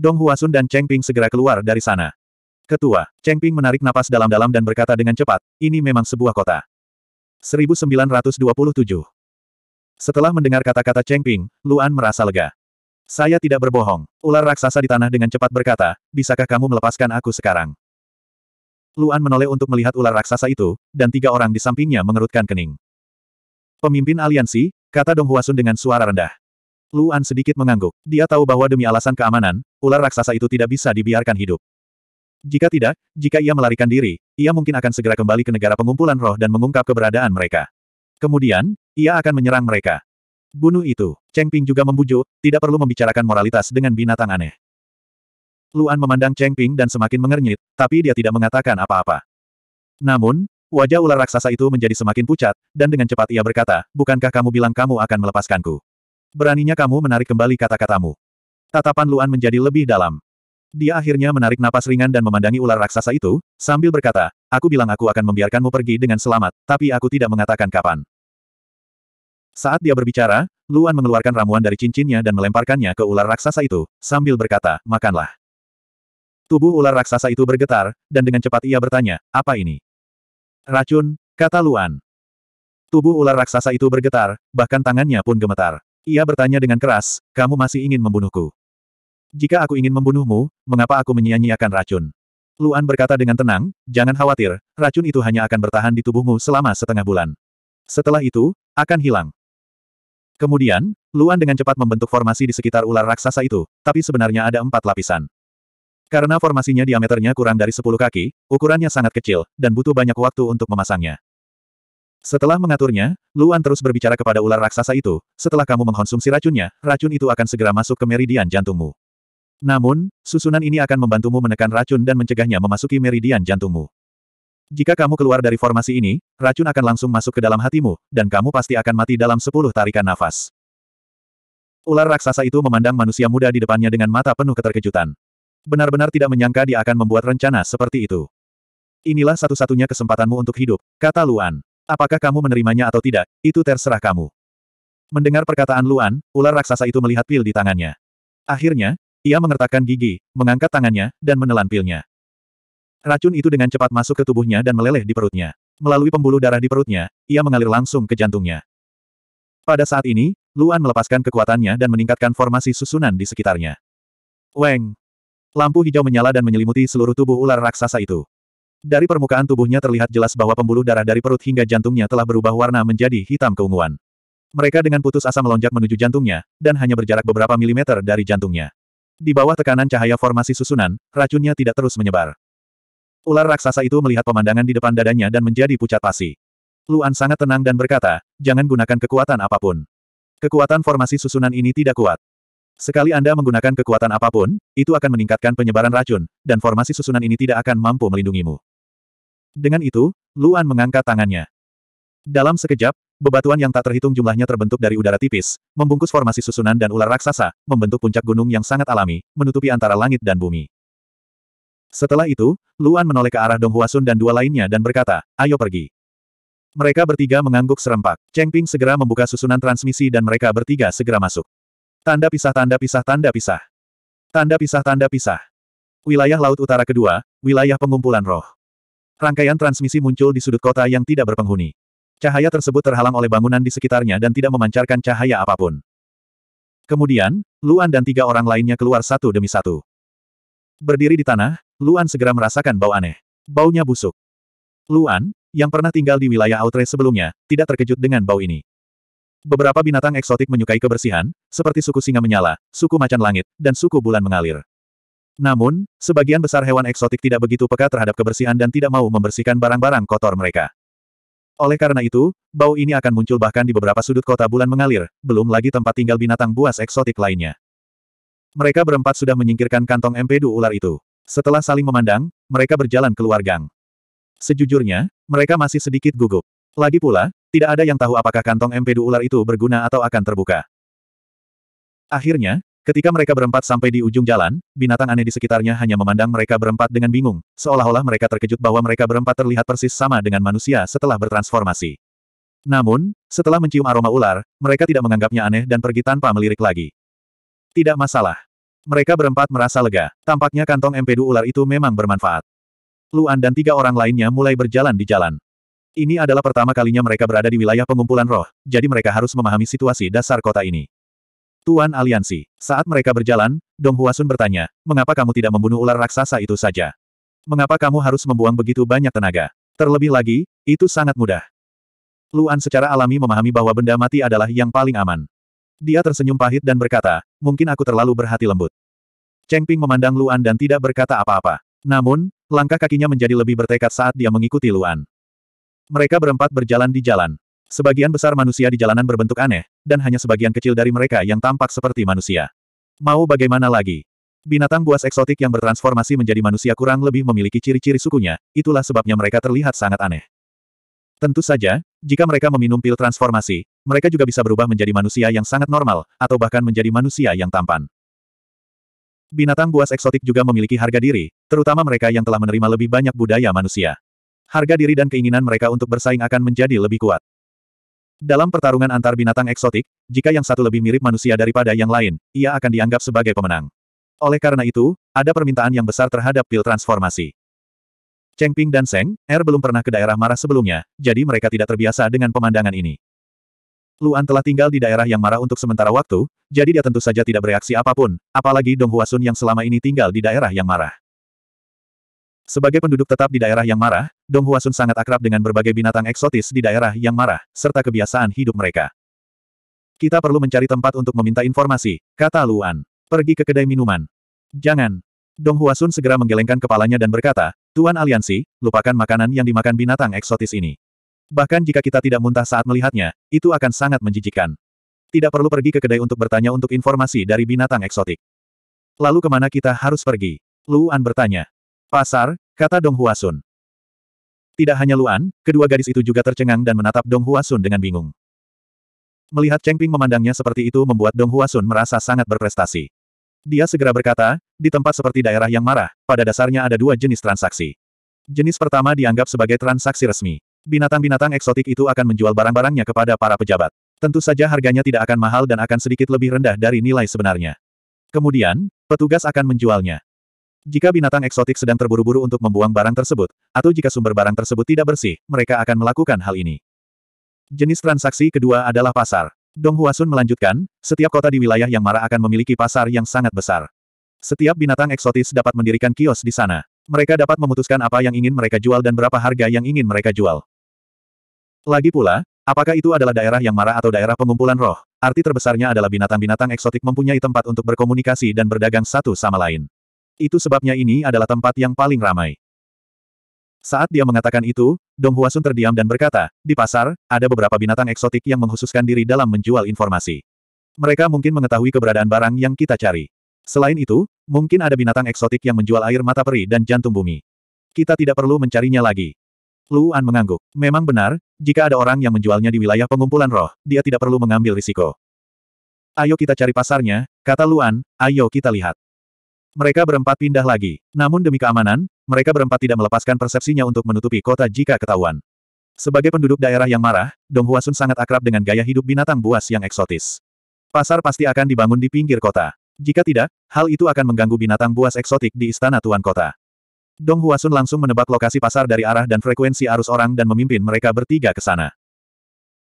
Dong Huasun dan Cheng Ping segera keluar dari sana. Ketua, Cheng Ping menarik napas dalam-dalam dan berkata dengan cepat, ini memang sebuah kota. 1927 Setelah mendengar kata-kata Cheng Ping, Luan merasa lega. Saya tidak berbohong. Ular raksasa di tanah dengan cepat berkata, bisakah kamu melepaskan aku sekarang? Luan menoleh untuk melihat ular raksasa itu, dan tiga orang di sampingnya mengerutkan kening. Pemimpin aliansi, Kata Dong Huasun dengan suara rendah. Luan sedikit mengangguk. Dia tahu bahwa demi alasan keamanan, ular raksasa itu tidak bisa dibiarkan hidup. Jika tidak, jika ia melarikan diri, ia mungkin akan segera kembali ke negara pengumpulan roh dan mengungkap keberadaan mereka. Kemudian, ia akan menyerang mereka. Bunuh itu. Cheng Ping juga membujuk, tidak perlu membicarakan moralitas dengan binatang aneh. Luan memandang Cheng Ping dan semakin mengernyit, tapi dia tidak mengatakan apa-apa. Namun, Wajah ular raksasa itu menjadi semakin pucat, dan dengan cepat ia berkata, bukankah kamu bilang kamu akan melepaskanku? Beraninya kamu menarik kembali kata-katamu. Tatapan Luan menjadi lebih dalam. Dia akhirnya menarik napas ringan dan memandangi ular raksasa itu, sambil berkata, aku bilang aku akan membiarkanmu pergi dengan selamat, tapi aku tidak mengatakan kapan. Saat dia berbicara, Luan mengeluarkan ramuan dari cincinnya dan melemparkannya ke ular raksasa itu, sambil berkata, makanlah. Tubuh ular raksasa itu bergetar, dan dengan cepat ia bertanya, apa ini? Racun, kata Luan. Tubuh ular raksasa itu bergetar, bahkan tangannya pun gemetar. Ia bertanya dengan keras, kamu masih ingin membunuhku. Jika aku ingin membunuhmu, mengapa aku menyia-nyiakan racun? Luan berkata dengan tenang, jangan khawatir, racun itu hanya akan bertahan di tubuhmu selama setengah bulan. Setelah itu, akan hilang. Kemudian, Luan dengan cepat membentuk formasi di sekitar ular raksasa itu, tapi sebenarnya ada empat lapisan. Karena formasinya diameternya kurang dari 10 kaki, ukurannya sangat kecil, dan butuh banyak waktu untuk memasangnya. Setelah mengaturnya, Luan terus berbicara kepada ular raksasa itu, setelah kamu mengkonsumsi racunnya, racun itu akan segera masuk ke meridian jantungmu. Namun, susunan ini akan membantumu menekan racun dan mencegahnya memasuki meridian jantungmu. Jika kamu keluar dari formasi ini, racun akan langsung masuk ke dalam hatimu, dan kamu pasti akan mati dalam 10 tarikan nafas. Ular raksasa itu memandang manusia muda di depannya dengan mata penuh keterkejutan. Benar-benar tidak menyangka dia akan membuat rencana seperti itu. Inilah satu-satunya kesempatanmu untuk hidup, kata Luan. Apakah kamu menerimanya atau tidak, itu terserah kamu. Mendengar perkataan Luan, ular raksasa itu melihat pil di tangannya. Akhirnya, ia mengertakkan gigi, mengangkat tangannya, dan menelan pilnya. Racun itu dengan cepat masuk ke tubuhnya dan meleleh di perutnya. Melalui pembuluh darah di perutnya, ia mengalir langsung ke jantungnya. Pada saat ini, Luan melepaskan kekuatannya dan meningkatkan formasi susunan di sekitarnya. Weng! Lampu hijau menyala dan menyelimuti seluruh tubuh ular raksasa itu. Dari permukaan tubuhnya terlihat jelas bahwa pembuluh darah dari perut hingga jantungnya telah berubah warna menjadi hitam keunguan. Mereka dengan putus asa melonjak menuju jantungnya, dan hanya berjarak beberapa milimeter dari jantungnya. Di bawah tekanan cahaya formasi susunan, racunnya tidak terus menyebar. Ular raksasa itu melihat pemandangan di depan dadanya dan menjadi pucat pasi. Luan sangat tenang dan berkata, jangan gunakan kekuatan apa pun. Kekuatan formasi susunan ini tidak kuat. Sekali Anda menggunakan kekuatan apa pun, itu akan meningkatkan penyebaran racun, dan formasi susunan ini tidak akan mampu melindungimu. Dengan itu, Luan mengangkat tangannya. Dalam sekejap, bebatuan yang tak terhitung jumlahnya terbentuk dari udara tipis, membungkus formasi susunan dan ular raksasa, membentuk puncak gunung yang sangat alami, menutupi antara langit dan bumi. Setelah itu, Luan menoleh ke arah Dong Huasun dan dua lainnya dan berkata, ayo pergi. Mereka bertiga mengangguk serempak. Cheng Ping segera membuka susunan transmisi dan mereka bertiga segera masuk. Tanda pisah tanda pisah tanda pisah. Tanda pisah tanda pisah. Wilayah Laut Utara kedua, wilayah pengumpulan roh. Rangkaian transmisi muncul di sudut kota yang tidak berpenghuni. Cahaya tersebut terhalang oleh bangunan di sekitarnya dan tidak memancarkan cahaya apa pun. Kemudian, Luan dan tiga orang lainnya keluar satu demi satu. Berdiri di tanah, Luan segera merasakan bau aneh. Baunya busuk. Luan, yang pernah tinggal di wilayah Outre sebelumnya, tidak terkejut dengan bau ini. Beberapa binatang eksotik menyukai kebersihan, seperti suku singa menyala, suku macan langit, dan suku bulan mengalir. Namun, sebagian besar hewan eksotik tidak begitu peka terhadap kebersihan dan tidak mau membersihkan barang-barang kotor mereka. Oleh karena itu, bau ini akan muncul bahkan di beberapa sudut kota bulan mengalir, belum lagi tempat tinggal binatang buas eksotik lainnya. Mereka berempat sudah menyingkirkan kantong empedu ular itu. Setelah saling memandang, mereka berjalan keluar gang. Sejujurnya, mereka masih sedikit gugup. Lagi pula, tidak ada yang tahu apakah kantong empedu ular itu berguna atau akan terbuka. Akhirnya, ketika mereka berempat sampai di ujung jalan, binatang aneh di sekitarnya hanya memandang mereka berempat dengan bingung, seolah-olah mereka terkejut bahwa mereka berempat terlihat persis sama dengan manusia setelah bertransformasi. Namun, setelah mencium aroma ular, mereka tidak menganggapnya aneh dan pergi tanpa melirik lagi. Tidak masalah. Mereka berempat merasa lega. Tampaknya kantong empedu ular itu memang bermanfaat. Luan dan tiga orang lainnya mulai berjalan di jalan. Ini adalah pertama kalinya mereka berada di wilayah pengumpulan roh, jadi mereka harus memahami situasi dasar kota ini. Tuan Aliansi, saat mereka berjalan, Dong Huasun bertanya, mengapa kamu tidak membunuh ular raksasa itu saja? Mengapa kamu harus membuang begitu banyak tenaga? Terlebih lagi, itu sangat mudah. Luan secara alami memahami bahwa benda mati adalah yang paling aman. Dia tersenyum pahit dan berkata, mungkin aku terlalu berhati lembut. Cheng Ping memandang Luan dan tidak berkata apa-apa. Namun, langkah kakinya menjadi lebih bertekad saat dia mengikuti Luan. Mereka berempat berjalan di jalan. Sebagian besar manusia di jalanan berbentuk aneh, dan hanya sebagian kecil dari mereka yang tampak seperti manusia. Mau bagaimana lagi? Binatang buas eksotik yang bertransformasi menjadi manusia kurang lebih memiliki ciri-ciri sukunya, itulah sebabnya mereka terlihat sangat aneh. Tentu saja, jika mereka meminum pil transformasi, mereka juga bisa berubah menjadi manusia yang sangat normal, atau bahkan menjadi manusia yang tampan. Binatang buas eksotik juga memiliki harga diri, terutama mereka yang telah menerima lebih banyak budaya manusia harga diri dan keinginan mereka untuk bersaing akan menjadi lebih kuat. Dalam pertarungan antar binatang eksotik, jika yang satu lebih mirip manusia daripada yang lain, ia akan dianggap sebagai pemenang. Oleh karena itu, ada permintaan yang besar terhadap pil transformasi. Cheng Ping dan Seng, Er belum pernah ke daerah marah sebelumnya, jadi mereka tidak terbiasa dengan pemandangan ini. Luan telah tinggal di daerah yang marah untuk sementara waktu, jadi dia tentu saja tidak bereaksi apa pun, apalagi Dong Huasun yang selama ini tinggal di daerah yang marah. Sebagai penduduk tetap di daerah yang marah, Dong Huasun sangat akrab dengan berbagai binatang eksotis di daerah yang marah, serta kebiasaan hidup mereka. Kita perlu mencari tempat untuk meminta informasi, kata Luan. Pergi ke kedai minuman. Jangan. Dong Huasun segera menggelengkan kepalanya dan berkata, Tuan Aliansi, lupakan makanan yang dimakan binatang eksotis ini. Bahkan jika kita tidak muntah saat melihatnya, itu akan sangat menjijikkan. Tidak perlu pergi ke kedai untuk bertanya untuk informasi dari binatang eksotik. Lalu ke mana kita harus pergi? Luan bertanya. Pasar, kata Dong Huasun. Tidak hanya Luan, kedua gadis itu juga tercengang dan menatap Dong Huasun dengan bingung. Melihat Cheng Ping memandangnya seperti itu membuat Dong Huasun merasa sangat berprestasi. Dia segera berkata, di tempat seperti daerah yang marah, pada dasarnya ada dua jenis transaksi. Jenis pertama dianggap sebagai transaksi resmi. Binatang-binatang eksotik itu akan menjual barang-barangnya kepada para pejabat. Tentu saja harganya tidak akan mahal dan akan sedikit lebih rendah dari nilai sebenarnya. Kemudian, petugas akan menjualnya. Jika binatang eksotik sedang terburu-buru untuk membuang barang tersebut, atau jika sumber barang tersebut tidak bersih, mereka akan melakukan hal ini. Jenis transaksi kedua adalah pasar. Dong Huasun melanjutkan, setiap kota di wilayah yang marah akan memiliki pasar yang sangat besar. Setiap binatang eksotis dapat mendirikan kios di sana. Mereka dapat memutuskan apa yang ingin mereka jual dan berapa harga yang ingin mereka jual. Lagi pula, apakah itu adalah daerah yang marah atau daerah pengumpulan roh, arti terbesarnya adalah binatang-binatang eksotik mempunyai tempat untuk berkomunikasi dan berdagang satu sama lain. Itu sebabnya ini adalah tempat yang paling ramai. Saat dia mengatakan itu, Dong Huasun terdiam dan berkata, di pasar, ada beberapa binatang eksotik yang menghususkan diri dalam menjual informasi. Mereka mungkin mengetahui keberadaan barang yang kita cari. Selain itu, mungkin ada binatang eksotik yang menjual air mata peri dan jantung bumi. Kita tidak perlu mencarinya lagi. Luan mengangguk. Memang benar, jika ada orang yang menjualnya di wilayah pengumpulan roh, dia tidak perlu mengambil risiko. Ayo kita cari pasarnya, kata Luan, ayo kita lihat. Mereka berempat pindah lagi. Namun demi keamanan, mereka berempat tidak melepaskan persepsinya untuk menutupi kota jika ketahuan. Sebagai penduduk daerah yang marah, Dong Huasun sangat akrab dengan gaya hidup binatang buas yang eksotis. Pasar pasti akan dibangun di pinggir kota. Jika tidak, hal itu akan mengganggu binatang buas eksotik di istana tuan kota. Dong Huasun langsung menebak lokasi pasar dari arah dan frekuensi arus orang dan memimpin mereka bertiga ke sana.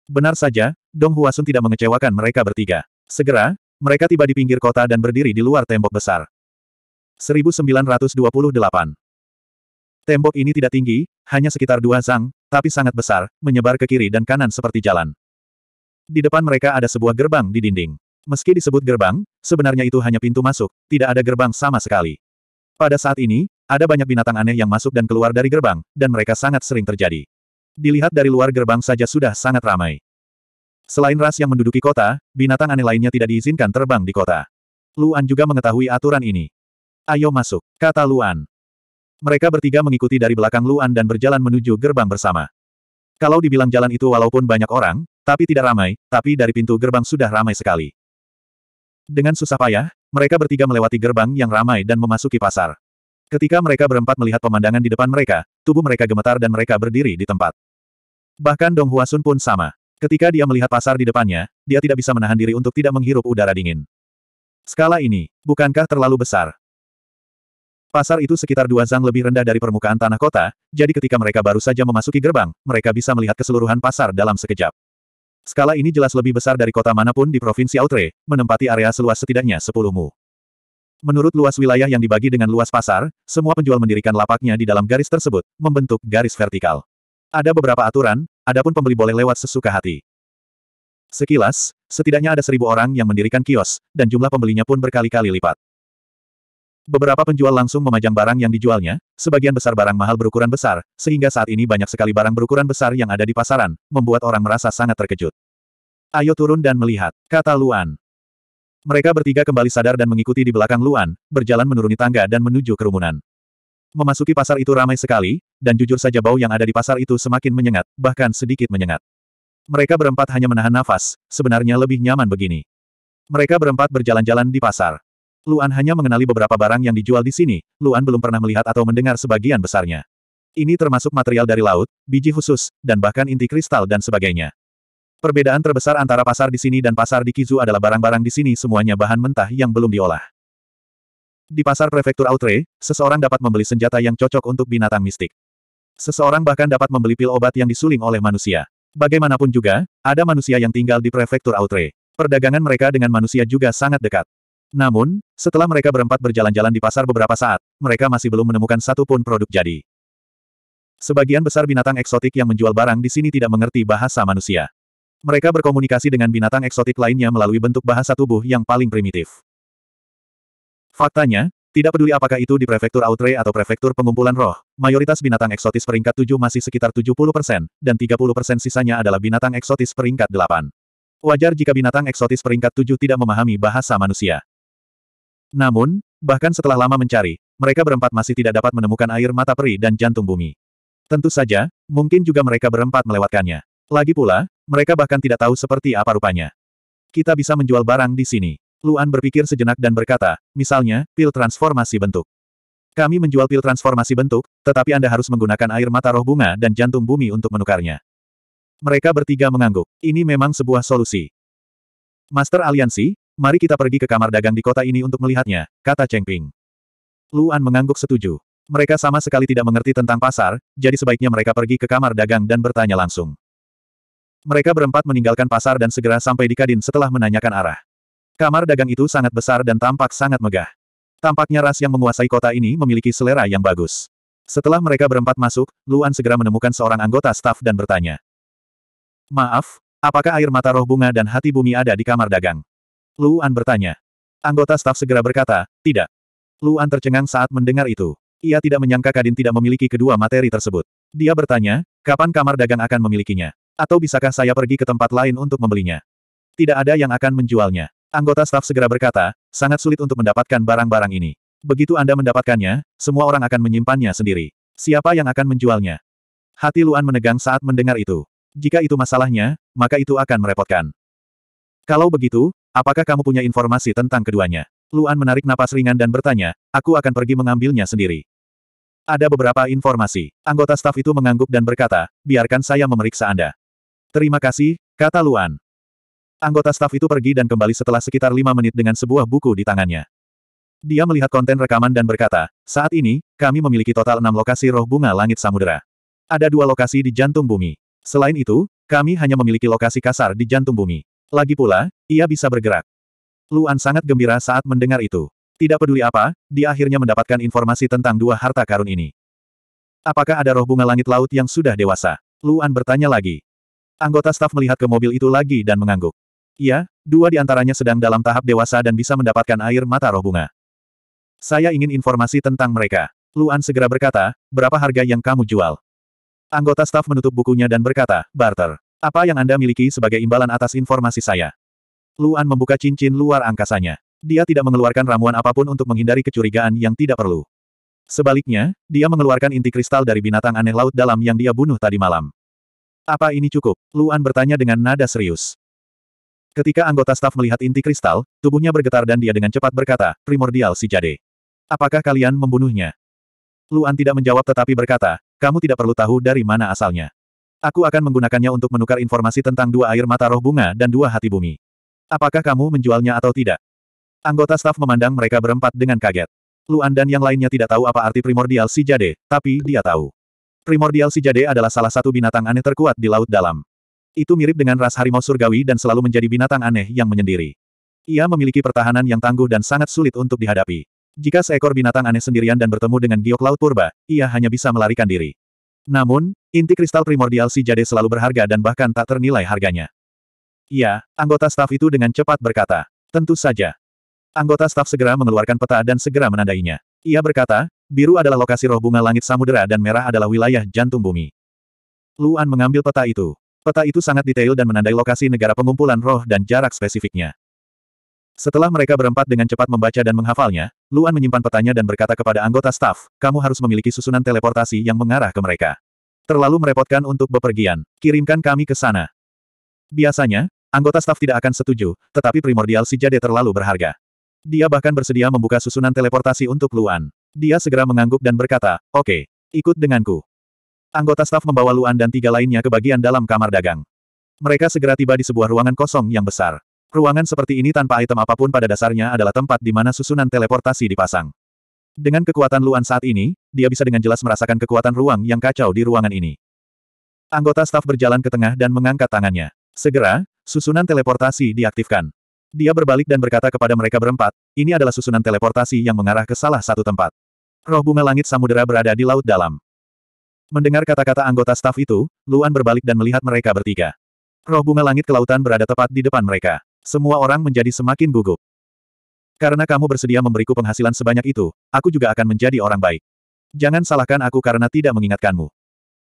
Benar saja, Dong Huasun tidak mengecewakan mereka bertiga. Segera, mereka tiba di pinggir kota dan berdiri di luar tembok besar. 1928 Tembok ini tidak tinggi, hanya sekitar dua zang, tapi sangat besar, menyebar ke kiri dan kanan seperti jalan. Di depan mereka ada sebuah gerbang di dinding. Meski disebut gerbang, sebenarnya itu hanya pintu masuk, tidak ada gerbang sama sekali. Pada saat ini, ada banyak binatang aneh yang masuk dan keluar dari gerbang, dan mereka sangat sering terjadi. Dilihat dari luar gerbang saja sudah sangat ramai. Selain ras yang menduduki kota, binatang aneh lainnya tidak diizinkan terbang di kota. Luan juga mengetahui aturan ini. Ayo masuk, kata Luan. Mereka bertiga mengikuti dari belakang Luan dan berjalan menuju gerbang bersama. Kalau dibilang jalan itu walaupun banyak orang, tapi tidak ramai, tapi dari pintu gerbang sudah ramai sekali. Dengan susah payah, mereka bertiga melewati gerbang yang ramai dan memasuki pasar. Ketika mereka berempat melihat pemandangan di depan mereka, tubuh mereka gemetar dan mereka berdiri di tempat. Bahkan Dong Huasun pun sama. Ketika dia melihat pasar di depannya, dia tidak bisa menahan diri untuk tidak menghirup udara dingin. Skala ini, bukankah terlalu besar? Pasar itu sekitar dua zang lebih rendah dari permukaan tanah kota, jadi ketika mereka baru saja memasuki gerbang, mereka bisa melihat keseluruhan pasar dalam sekejap. Skala ini jelas lebih besar dari kota mana pun di Provinsi Outre, menempati area seluas setidaknya 10 mu. Menurut luas wilayah yang dibagi dengan luas pasar, semua penjual mendirikan lapaknya di dalam garis tersebut, membentuk garis vertikal. Ada beberapa aturan, adapun pembeli boleh lewat sesuka hati. Sekilas, setidaknya ada seribu orang yang mendirikan kios, dan jumlah pembelinya pun berkali-kali lipat. Beberapa penjual langsung memajang barang yang dijualnya, sebagian besar barang mahal berukuran besar, sehingga saat ini banyak sekali barang berukuran besar yang ada di pasaran, membuat orang merasa sangat terkejut. Ayo turun dan melihat, kata Luan. Mereka bertiga kembali sadar dan mengikuti di belakang Luan, berjalan menuruni tangga dan menuju kerumunan. Memasuki pasar itu ramai sekali, dan jujur saja bau yang ada di pasar itu semakin menyengat, bahkan sedikit menyengat. Mereka berempat hanya menahan nafas, sebenarnya lebih nyaman begini. Mereka berempat berjalan-jalan di pasar. Luan hanya mengenali beberapa barang yang dijual di sini, Luan belum pernah melihat atau mendengar sebagian besarnya. Ini termasuk material dari laut, biji khusus, dan bahkan inti kristal dan sebagainya. Perbedaan terbesar antara pasar di sini dan pasar di Kizu adalah barang-barang di sini semuanya bahan mentah yang belum diolah. Di pasar prefektur Outre, seseorang dapat membeli senjata yang cocok untuk binatang mistik. Seseorang bahkan dapat membeli pil obat yang disuling oleh manusia. Bagaimanapun juga, ada manusia yang tinggal di prefektur Outre. Perdagangan mereka dengan manusia juga sangat dekat. Namun, setelah mereka berempat berjalan-jalan di pasar beberapa saat, mereka masih belum menemukan satu pun produk jadi. Sebagian besar binatang eksotik yang menjual barang di sini tidak mengerti bahasa manusia. Mereka berkomunikasi dengan binatang eksotik lainnya melalui bentuk bahasa tubuh yang paling primitif. Faktanya, tidak peduli apakah itu di prefektur Outre atau prefektur pengumpulan roh, mayoritas binatang eksotis peringkat 7 masih sekitar 70%, dan 30% sisanya adalah binatang eksotis peringkat 8. Wajar jika binatang eksotis peringkat 7 tidak memahami bahasa manusia. Namun, bahkan setelah lama mencari, mereka berempat masih tidak dapat menemukan air mata peri dan jantung bumi. Tentu saja, mungkin juga mereka berempat melewatkannya. Lagi pula, mereka bahkan tidak tahu seperti apa rupanya. Kita bisa menjual barang di sini. Luan berpikir sejenak dan berkata, misalnya, pil transformasi bentuk. Kami menjual pil transformasi bentuk, tetapi Anda harus menggunakan air mata roh bunga dan jantung bumi untuk menukarnya. Mereka bertiga mengangguk. Ini memang sebuah solusi. Master Aliansi, mari kita pergi ke kamar dagang di kota ini untuk melihatnya, kata Cheng Ping. Luan mengangguk setuju. Mereka sama sekali tidak mengerti tentang pasar, jadi sebaiknya mereka pergi ke kamar dagang dan bertanya langsung. Mereka berempat meninggalkan pasar dan segera sampai di Kadin setelah menanyakan arah. Kamar dagang itu sangat besar dan tampak sangat megah. Tampaknya ras yang menguasai kota ini memiliki selera yang bagus. Setelah mereka berempat masuk, Luan segera menemukan seorang anggota staf dan bertanya. Maaf, apakah air mata roh bunga dan hati bumi ada di kamar dagang? Luan bertanya. Anggota staf segera berkata, tidak. Luan tercengang saat mendengar itu. Ia tidak menyangka Kadin tidak memiliki kedua materi tersebut. Dia bertanya, kapan kamar dagang akan memilikinya? Atau bisakah saya pergi ke tempat lain untuk membelinya? Tidak ada yang akan menjualnya. Anggota staf segera berkata, sangat sulit untuk mendapatkan barang-barang ini. Begitu Anda mendapatkannya, semua orang akan menyimpannya sendiri. Siapa yang akan menjualnya? Hati Luan menegang saat mendengar itu. Jika itu masalahnya, maka itu akan merepotkan. Kalau begitu, apakah kamu punya informasi tentang keduanya? Luan menarik napas ringan dan bertanya, aku akan pergi mengambilnya sendiri. Ada beberapa informasi. Anggota staf itu mengangguk dan berkata, biarkan saya memeriksa Anda. Terima kasih, kata Luan. Anggota staf itu pergi dan kembali setelah sekitar lima menit dengan sebuah buku di tangannya. Dia melihat konten rekaman dan berkata, saat ini, kami memiliki total enam lokasi roh bunga langit samudera. Ada dua lokasi di jantung bumi. Selain itu, kami hanya memiliki lokasi kasar di jantung bumi. Lagi pula, ia bisa bergerak. Luan sangat gembira saat mendengar itu. Tidak peduli apa, dia akhirnya mendapatkan informasi tentang dua harta karun ini. Apakah ada roh bunga langit laut yang sudah dewasa? Luan bertanya lagi. Anggota staf melihat ke mobil itu lagi dan mengangguk. Iya, dua di antaranya sedang dalam tahap dewasa dan bisa mendapatkan air mata roh bunga. Saya ingin informasi tentang mereka. Luan segera berkata, berapa harga yang kamu jual? Anggota staf menutup bukunya dan berkata, barter. Apa yang Anda miliki sebagai imbalan atas informasi saya? Luan membuka cincin luar angkasanya. Dia tidak mengeluarkan ramuan apa pun untuk menghindari kecurigaan yang tidak perlu. Sebaliknya, dia mengeluarkan inti kristal dari binatang aneh laut dalam yang dia bunuh tadi malam. Apa ini cukup? Luan bertanya dengan nada serius. Ketika anggota staf melihat inti kristal, tubuhnya bergetar dan dia dengan cepat berkata, primordial si jade. Apakah kalian membunuhnya? Luan tidak menjawab tetapi berkata, kamu tidak perlu tahu dari mana asalnya. Aku akan menggunakannya untuk menukar informasi tentang dua air mata roh bunga dan dua hati bumi. Apakah kamu menjualnya atau tidak? Anggota staf memandang mereka berempat dengan kaget. Luan dan yang lainnya tidak tahu apa arti primordial si jade, tapi dia tahu. Primordial si jade adalah salah satu binatang aneh terkuat di laut dalam. Itu mirip dengan ras harimau surgawi dan selalu menjadi binatang aneh yang menyendiri. Ia memiliki pertahanan yang tangguh dan sangat sulit untuk dihadapi. Jika seekor binatang aneh sendirian dan bertemu dengan giok laut purba, ia hanya bisa melarikan diri. Namun, inti kristal primordial si jade selalu berharga dan bahkan tak ternilai harganya. Iya, anggota staf itu dengan cepat berkata. Tentu saja. Anggota staf segera mengeluarkan peta dan segera menandainya. Ia berkata, biru adalah lokasi roh bunga langit samudera dan merah adalah wilayah jantung bumi. Luan mengambil peta itu. Peta itu sangat detail dan menandai lokasi negara pengumpulan roh dan jarak spesifiknya. Setelah mereka berempat dengan cepat membaca dan menghafalnya, Luan menyimpan petanya dan berkata kepada anggota staf, kamu harus memiliki susunan teleportasi yang mengarah ke mereka. Terlalu merepotkan untuk bepergian. Kirimkan kami ke sana. Biasanya, anggota staf tidak akan setuju, tetapi primordial si jade terlalu berharga. Dia bahkan bersedia membuka susunan teleportasi untuk Luan. Dia segera mengangguk dan berkata, oke, ikut denganku. Anggota staf membawa Luan dan tiga lainnya ke bagian dalam kamar dagang. Mereka segera tiba di sebuah ruangan kosong yang besar. Ruangan seperti ini tanpa item apa pun pada dasarnya adalah tempat di mana susunan teleportasi dipasang. Dengan kekuatan Luan saat ini, dia bisa dengan jelas merasakan kekuatan ruang yang kacau di ruangan ini. Anggota staf berjalan ke tengah dan mengangkat tangannya. Segera, susunan teleportasi diaktifkan. Dia berbalik dan berkata kepada mereka berempat, ini adalah susunan teleportasi yang mengarah ke salah satu tempat. Roh bunga langit samudera berada di laut dalam. Mendengar kata-kata anggota staf itu, Luan berbalik dan melihat mereka bertiga. Roh bunga langit kelautan berada tepat di depan mereka. Semua orang menjadi semakin gugup. Karena kamu bersedia memberiku penghasilan sebanyak itu, aku juga akan menjadi orang baik. Jangan salahkan aku karena tidak mengingatkanmu.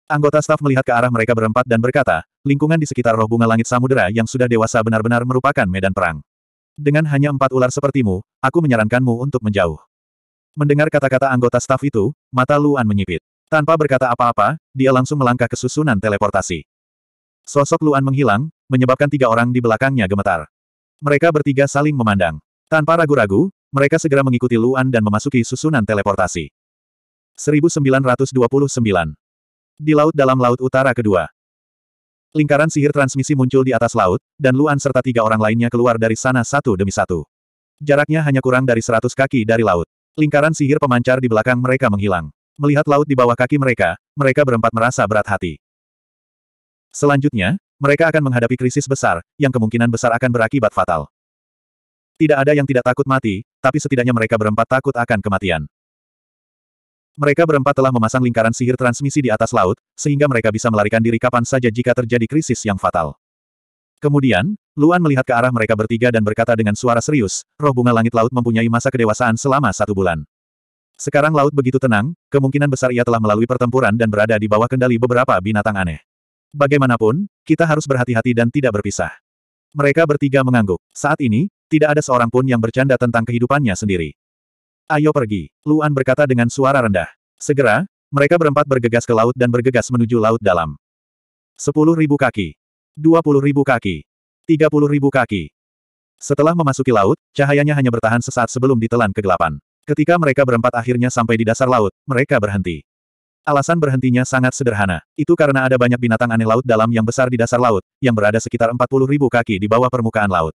Anggota staf melihat ke arah mereka berempat dan berkata, lingkungan di sekitar roh bunga langit samudera yang sudah dewasa benar-benar merupakan medan perang. Dengan hanya empat ular sepertimu, aku menyarankanmu untuk menjauh. Mendengar kata-kata anggota staf itu, mata Luan menyipit. Tanpa berkata apa-apa, dia langsung melangkah ke susunan teleportasi. Sosok Luan menghilang, menyebabkan tiga orang di belakangnya gemetar. Mereka bertiga saling memandang. Tanpa ragu-ragu, mereka segera mengikuti Luan dan memasuki susunan teleportasi. 1929. Di laut dalam laut utara kedua. Lingkaran sihir transmisi muncul di atas laut, dan Luan serta tiga orang lainnya keluar dari sana satu demi satu. Jaraknya hanya kurang dari seratus kaki dari laut. Lingkaran sihir pemancar di belakang mereka menghilang. Melihat laut di bawah kaki mereka, mereka berempat merasa berat hati. Selanjutnya, mereka akan menghadapi krisis besar, yang kemungkinan besar akan berakibat fatal. Tidak ada yang tidak takut mati, tapi setidaknya mereka berempat takut akan kematian. Mereka berempat telah memasang lingkaran sihir transmisi di atas laut, sehingga mereka bisa melarikan diri kapan saja jika terjadi krisis yang fatal. Kemudian, Luan melihat ke arah mereka bertiga dan berkata dengan suara serius, roh bunga langit laut mempunyai masa kedewasaan selama satu bulan. Sekarang laut begitu tenang, kemungkinan besar ia telah melalui pertempuran dan berada di bawah kendali beberapa binatang aneh. Bagaimanapun, kita harus berhati-hati dan tidak berpisah. Mereka bertiga mengangguk. Saat ini, tidak ada seorang pun yang bercanda tentang kehidupannya sendiri. Ayo pergi, Luan berkata dengan suara rendah. Segera, mereka berempat bergegas ke laut dan bergegas menuju laut dalam. Sepuluh ribu kaki. Dua puluh ribu kaki. Tiga puluh ribu kaki. Setelah memasuki laut, cahayanya hanya bertahan sesaat sebelum ditelan kegelapan. Ketika mereka berempat akhirnya sampai di dasar laut, mereka berhenti. Alasan berhentinya sangat sederhana. Itu karena ada banyak binatang aneh laut dalam yang besar di dasar laut, yang berada sekitar 40 ribu kaki di bawah permukaan laut.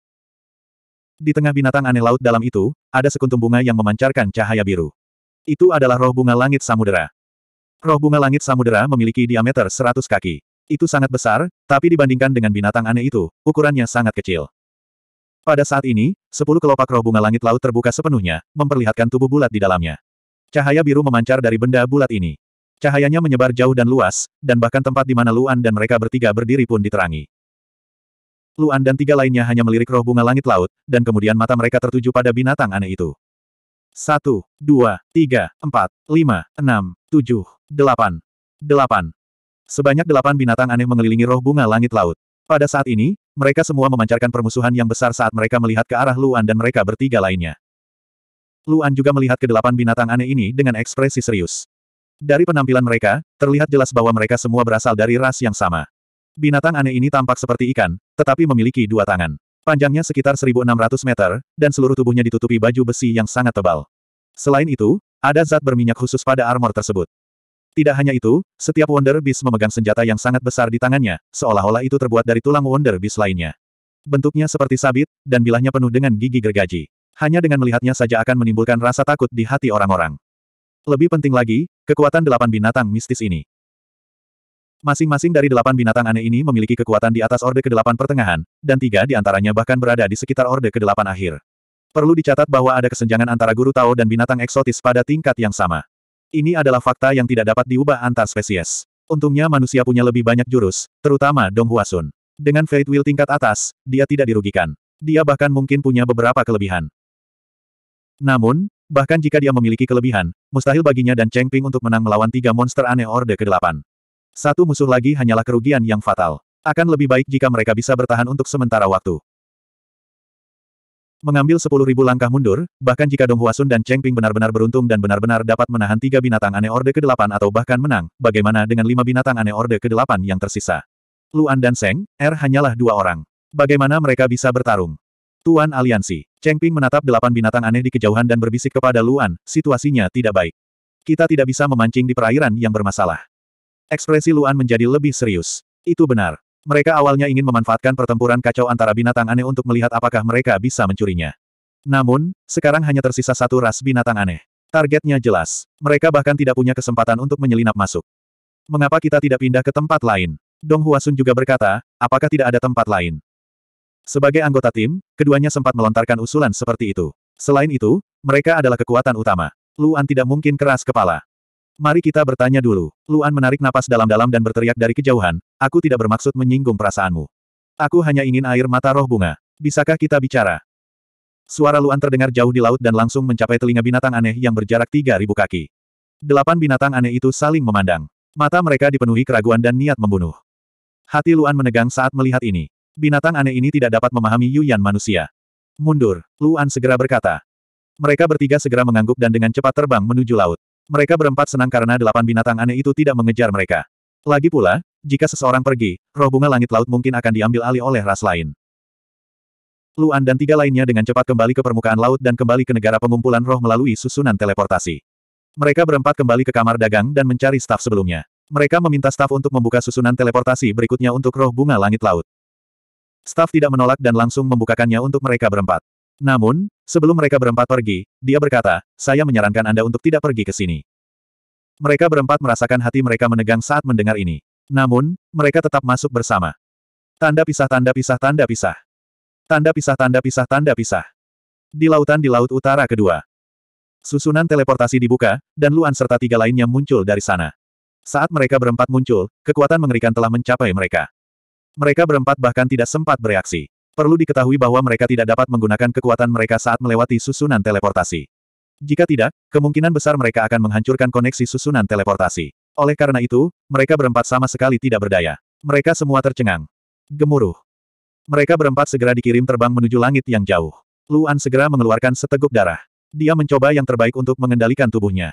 Di tengah binatang aneh laut dalam itu, ada sekuntum bunga yang memancarkan cahaya biru. Itu adalah roh bunga langit samudera. Roh bunga langit samudera memiliki diameter 100 kaki. Itu sangat besar, tapi dibandingkan dengan binatang aneh itu, ukurannya sangat kecil. Pada saat ini, sepuluh kelopak roh bunga langit laut terbuka sepenuhnya, memperlihatkan tubuh bulat di dalamnya. Cahaya biru memancar dari benda bulat ini. Cahayanya menyebar jauh dan luas, dan bahkan tempat di mana Luan dan mereka bertiga berdiri pun diterangi. Luan dan tiga lainnya hanya melirik roh bunga langit laut, dan kemudian mata mereka tertuju pada binatang aneh itu. Satu, dua, tiga, empat, lima, enam, tujuh, delapan. Delapan. Sebanyak delapan binatang aneh mengelilingi roh bunga langit laut. Pada saat ini, mereka semua memancarkan permusuhan yang besar saat mereka melihat ke arah Luan dan mereka bertiga lainnya. Luan juga melihat ke delapan binatang aneh ini dengan ekspresi serius. Dari penampilan mereka, terlihat jelas bahwa mereka semua berasal dari ras yang sama. Binatang aneh ini tampak seperti ikan, tetapi memiliki dua tangan. Panjangnya sekitar 1600 meter, dan seluruh tubuhnya ditutupi baju besi yang sangat tebal. Selain itu, ada zat berminyak khusus pada armor tersebut. Tidak hanya itu, setiap Wonder Beast memegang senjata yang sangat besar di tangannya, seolah-olah itu terbuat dari tulang Wonder Beast lainnya. Bentuknya seperti sabit, dan bilahnya penuh dengan gigi gergaji. Hanya dengan melihatnya saja akan menimbulkan rasa takut di hati orang-orang. Lebih penting lagi, kekuatan delapan binatang mistis ini. Masing-masing dari delapan binatang aneh ini memiliki kekuatan di atas Orde ke-8 pertengahan, dan tiga di antaranya bahkan berada di sekitar Orde ke-8 akhir. Perlu dicatat bahwa ada kesenjangan antara guru Tao dan binatang eksotis pada tingkat yang sama. Ini adalah fakta yang tidak dapat diubah antar spesies. Untungnya manusia punya lebih banyak jurus, terutama Dong Huasun. Dengan Fate Wheel tingkat atas, dia tidak dirugikan. Dia bahkan mungkin punya beberapa kelebihan. Namun, bahkan jika dia memiliki kelebihan, mustahil baginya dan Cheng Ping untuk menang melawan tiga monster aneh Orde ke-8. Satu musuh lagi hanyalah kerugian yang fatal. Akan lebih baik jika mereka bisa bertahan untuk sementara waktu. Mengambil sepuluh ribu langkah mundur, bahkan jika Dong Huasun dan Cheng Ping benar-benar beruntung dan benar-benar dapat menahan tiga binatang aneh Orde ke-8 atau bahkan menang, bagaimana dengan lima binatang aneh Orde ke-8 yang tersisa? Luan dan Seng, Er hanyalah dua orang. Bagaimana mereka bisa bertarung? Tuan Aliansi. Cheng Ping menatap delapan binatang aneh di kejauhan dan berbisik kepada Luan, situasinya tidak baik. Kita tidak bisa memancing di perairan yang bermasalah. Ekspresi Luan menjadi lebih serius. Itu benar. Mereka awalnya ingin memanfaatkan pertempuran kacau antara binatang aneh untuk melihat apakah mereka bisa mencurinya. Namun, sekarang hanya tersisa satu ras binatang aneh. Targetnya jelas. Mereka bahkan tidak punya kesempatan untuk menyelinap masuk. Mengapa kita tidak pindah ke tempat lain? Dong Huasun juga berkata, apakah tidak ada tempat lain? Sebagai anggota tim, keduanya sempat melontarkan usulan seperti itu. Selain itu, mereka adalah kekuatan utama. Luan tidak mungkin keras kepala. Mari kita bertanya dulu. Luan menarik napas dalam-dalam dan berteriak dari kejauhan, aku tidak bermaksud menyinggung perasaanmu. Aku hanya ingin air mata roh bunga. Bisakah kita bicara? Suara Luan terdengar jauh di laut dan langsung mencapai telinga binatang aneh yang berjarak 3.000 kaki. Delapan binatang aneh itu saling memandang. Mata mereka dipenuhi keraguan dan niat membunuh. Hati Luan menegang saat melihat ini. Binatang aneh ini tidak dapat memahami Yuyan manusia. Mundur, Luan segera berkata. Mereka bertiga segera mengangguk dan dengan cepat terbang menuju laut. Mereka berempat senang karena delapan binatang aneh itu tidak mengejar mereka. Lagi pula, jika seseorang pergi, roh bunga langit laut mungkin akan diambil alih oleh ras lain. Luan dan tiga lainnya dengan cepat kembali ke permukaan laut dan kembali ke negara pengumpulan roh melalui susunan teleportasi. Mereka berempat kembali ke kamar dagang dan mencari staf sebelumnya. Mereka meminta staf untuk membuka susunan teleportasi berikutnya untuk roh bunga langit laut. Staf tidak menolak dan langsung membukakannya untuk mereka berempat. Namun, sebelum mereka berempat pergi, dia berkata, saya menyarankan Anda untuk tidak pergi ke sini. Mereka berempat merasakan hati mereka menegang saat mendengar ini. Namun, mereka tetap masuk bersama. Tanda pisah tanda pisah tanda pisah. Tanda pisah tanda pisah tanda pisah. Di lautan di laut utara kedua. Susunan teleportasi dibuka, dan Luan serta tiga lainnya muncul dari sana. Saat mereka berempat muncul, kekuatan mengerikan telah mencapai mereka. Mereka berempat bahkan tidak sempat bereaksi. Perlu diketahui bahwa mereka tidak dapat menggunakan kekuatan mereka saat melewati susunan teleportasi. Jika tidak, kemungkinan besar mereka akan menghancurkan koneksi susunan teleportasi. Oleh karena itu, mereka berempat sama sekali tidak berdaya. Mereka semua tercengang. Gemuruh. Mereka berempat segera dikirim terbang menuju langit yang jauh. Luan segera mengeluarkan seteguk darah. Dia mencoba yang terbaik untuk mengendalikan tubuhnya.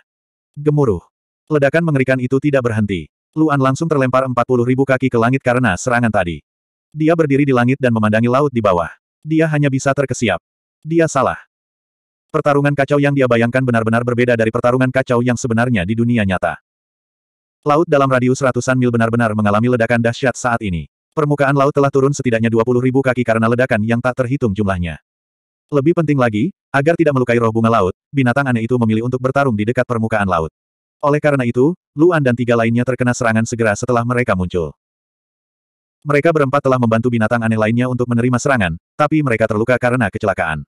Gemuruh. Ledakan mengerikan itu tidak berhenti. Luan langsung terlempar 40 ribu kaki ke langit karena serangan tadi. Dia berdiri di langit dan memandangi laut di bawah. Dia hanya bisa terkesiap. Dia salah. Pertarungan kacau yang dia bayangkan benar-benar berbeda dari pertarungan kacau yang sebenarnya di dunia nyata. Laut dalam radius ratusan mil benar-benar mengalami ledakan dahsyat saat ini. Permukaan laut telah turun setidaknya 20 ribu kaki karena ledakan yang tak terhitung jumlahnya. Lebih penting lagi, agar tidak melukai roh bunga laut, binatang aneh itu memilih untuk bertarung di dekat permukaan laut. Oleh karena itu, Luan dan tiga lainnya terkena serangan segera setelah mereka muncul. Mereka berempat telah membantu binatang aneh lainnya untuk menerima serangan, tapi mereka terluka karena kecelakaan.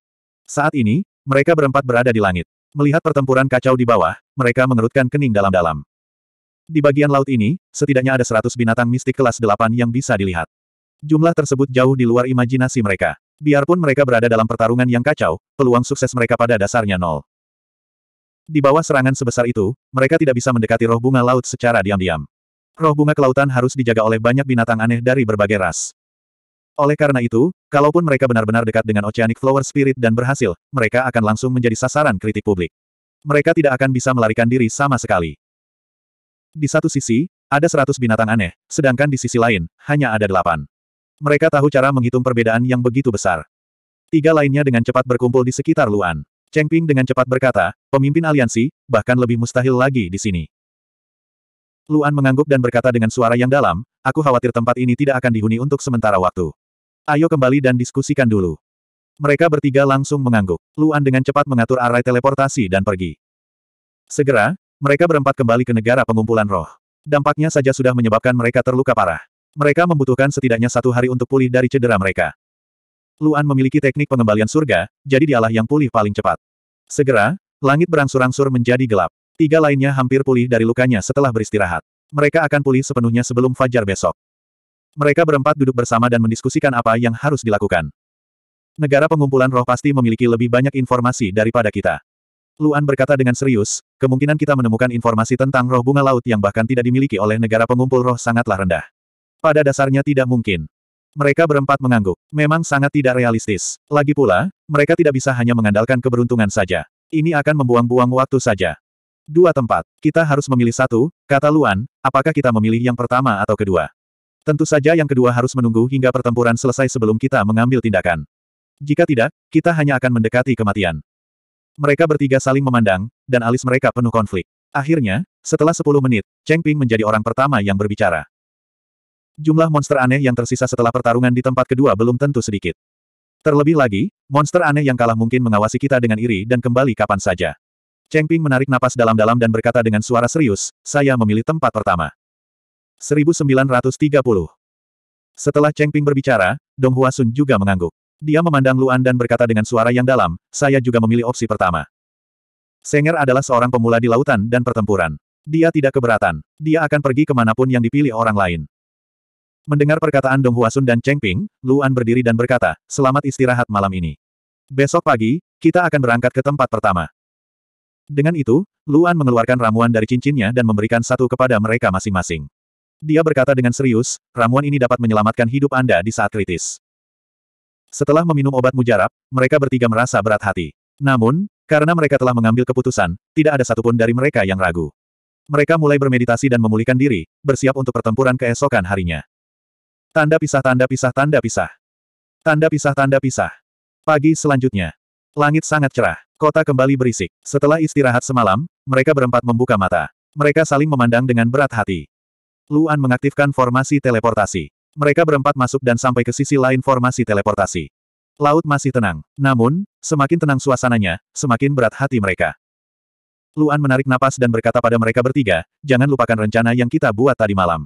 Saat ini, mereka berempat berada di langit. Melihat pertempuran kacau di bawah, mereka mengerutkan kening dalam-dalam. Di bagian laut ini, setidaknya ada seratus binatang mistik kelas delapan yang bisa dilihat. Jumlah tersebut jauh di luar imajinasi mereka. Biarpun mereka berada dalam pertarungan yang kacau, peluang sukses mereka pada dasarnya nol. Di bawah serangan sebesar itu, mereka tidak bisa mendekati roh bunga laut secara diam-diam. Roh bunga kelautan harus dijaga oleh banyak binatang aneh dari berbagai ras. Oleh karena itu, kalaupun mereka benar-benar dekat dengan Oceanic Flower Spirit dan berhasil, mereka akan langsung menjadi sasaran kritik publik. Mereka tidak akan bisa melarikan diri sama sekali. Di satu sisi, ada seratus binatang aneh, sedangkan di sisi lain, hanya ada delapan. Mereka tahu cara menghitung perbedaan yang begitu besar. Tiga lainnya dengan cepat berkumpul di sekitar Luan. Cheng Ping dengan cepat berkata, pemimpin aliansi, bahkan lebih mustahil lagi di sini. Luan mengangguk dan berkata dengan suara yang dalam, aku khawatir tempat ini tidak akan dihuni untuk sementara waktu. Ayo kembali dan diskusikan dulu. Mereka bertiga langsung mengangguk. Luan dengan cepat mengatur arai teleportasi dan pergi. Segera, mereka berempat kembali ke negara pengumpulan roh. Dampaknya saja sudah menyebabkan mereka terluka parah. Mereka membutuhkan setidaknya satu hari untuk pulih dari cedera mereka. Luan memiliki teknik pengembalian surga, jadi dialah yang pulih paling cepat. Segera, langit berangsur-angsur menjadi gelap. Tiga lainnya hampir pulih dari lukanya setelah beristirahat. Mereka akan pulih sepenuhnya sebelum fajar besok. Mereka berempat duduk bersama dan mendiskusikan apa yang harus dilakukan. Negara pengumpulan roh pasti memiliki lebih banyak informasi daripada kita. Luan berkata dengan serius, kemungkinan kita menemukan informasi tentang roh bunga laut yang bahkan tidak dimiliki oleh negara pengumpul roh sangatlah rendah. Pada dasarnya tidak mungkin. Mereka berempat mengangguk. Memang sangat tidak realistis. Lagi pula, mereka tidak bisa hanya mengandalkan keberuntungan saja. Ini akan membuang-buang waktu saja. Dua tempat. Kita harus memilih satu, kata Luan, apakah kita memilih yang pertama atau kedua? Tentu saja yang kedua harus menunggu hingga pertempuran selesai sebelum kita mengambil tindakan. Jika tidak, kita hanya akan mendekati kematian. Mereka bertiga saling memandang, dan alis mereka penuh konflik. Akhirnya, setelah 10 menit, Cheng Ping menjadi orang pertama yang berbicara. Jumlah monster aneh yang tersisa setelah pertarungan di tempat kedua belum tentu sedikit. Terlebih lagi, monster aneh yang kalah mungkin mengawasi kita dengan iri dan kembali kapan saja. Cheng Ping menarik napas dalam-dalam dan berkata dengan suara serius, saya memilih tempat pertama. 1930. Setelah Cheng Ping berbicara, Dong Huasun juga mengangguk. Dia memandang Luan dan berkata dengan suara yang dalam, saya juga memilih opsi pertama. Senger adalah seorang pemula di lautan dan pertempuran. Dia tidak keberatan. Dia akan pergi ke mana pun yang dipilih orang lain. Mendengar perkataan Dong Huasun dan Cheng Ping, Luan berdiri dan berkata, selamat istirahat malam ini. Besok pagi, kita akan berangkat ke tempat pertama. Dengan itu, Luan mengeluarkan ramuan dari cincinnya dan memberikan satu kepada mereka masing-masing. Dia berkata dengan serius, ramuan ini dapat menyelamatkan hidup Anda di saat kritis. Setelah meminum obat mujarab, mereka bertiga merasa berat hati. Namun, karena mereka telah mengambil keputusan, tidak ada satupun dari mereka yang ragu. Mereka mulai bermeditasi dan memulihkan diri, bersiap untuk pertempuran keesokan harinya. Tanda pisah tanda pisah tanda pisah. Tanda pisah tanda pisah. Pagi selanjutnya. Langit sangat cerah. Kota kembali berisik. Setelah istirahat semalam, mereka berempat membuka mata. Mereka saling memandang dengan berat hati. Luan mengaktifkan formasi teleportasi. Mereka berempat masuk dan sampai ke sisi lain formasi teleportasi. Laut masih tenang. Namun, semakin tenang suasananya, semakin berat hati mereka. Luan menarik napas dan berkata pada mereka bertiga, jangan lupakan rencana yang kita buat tadi malam.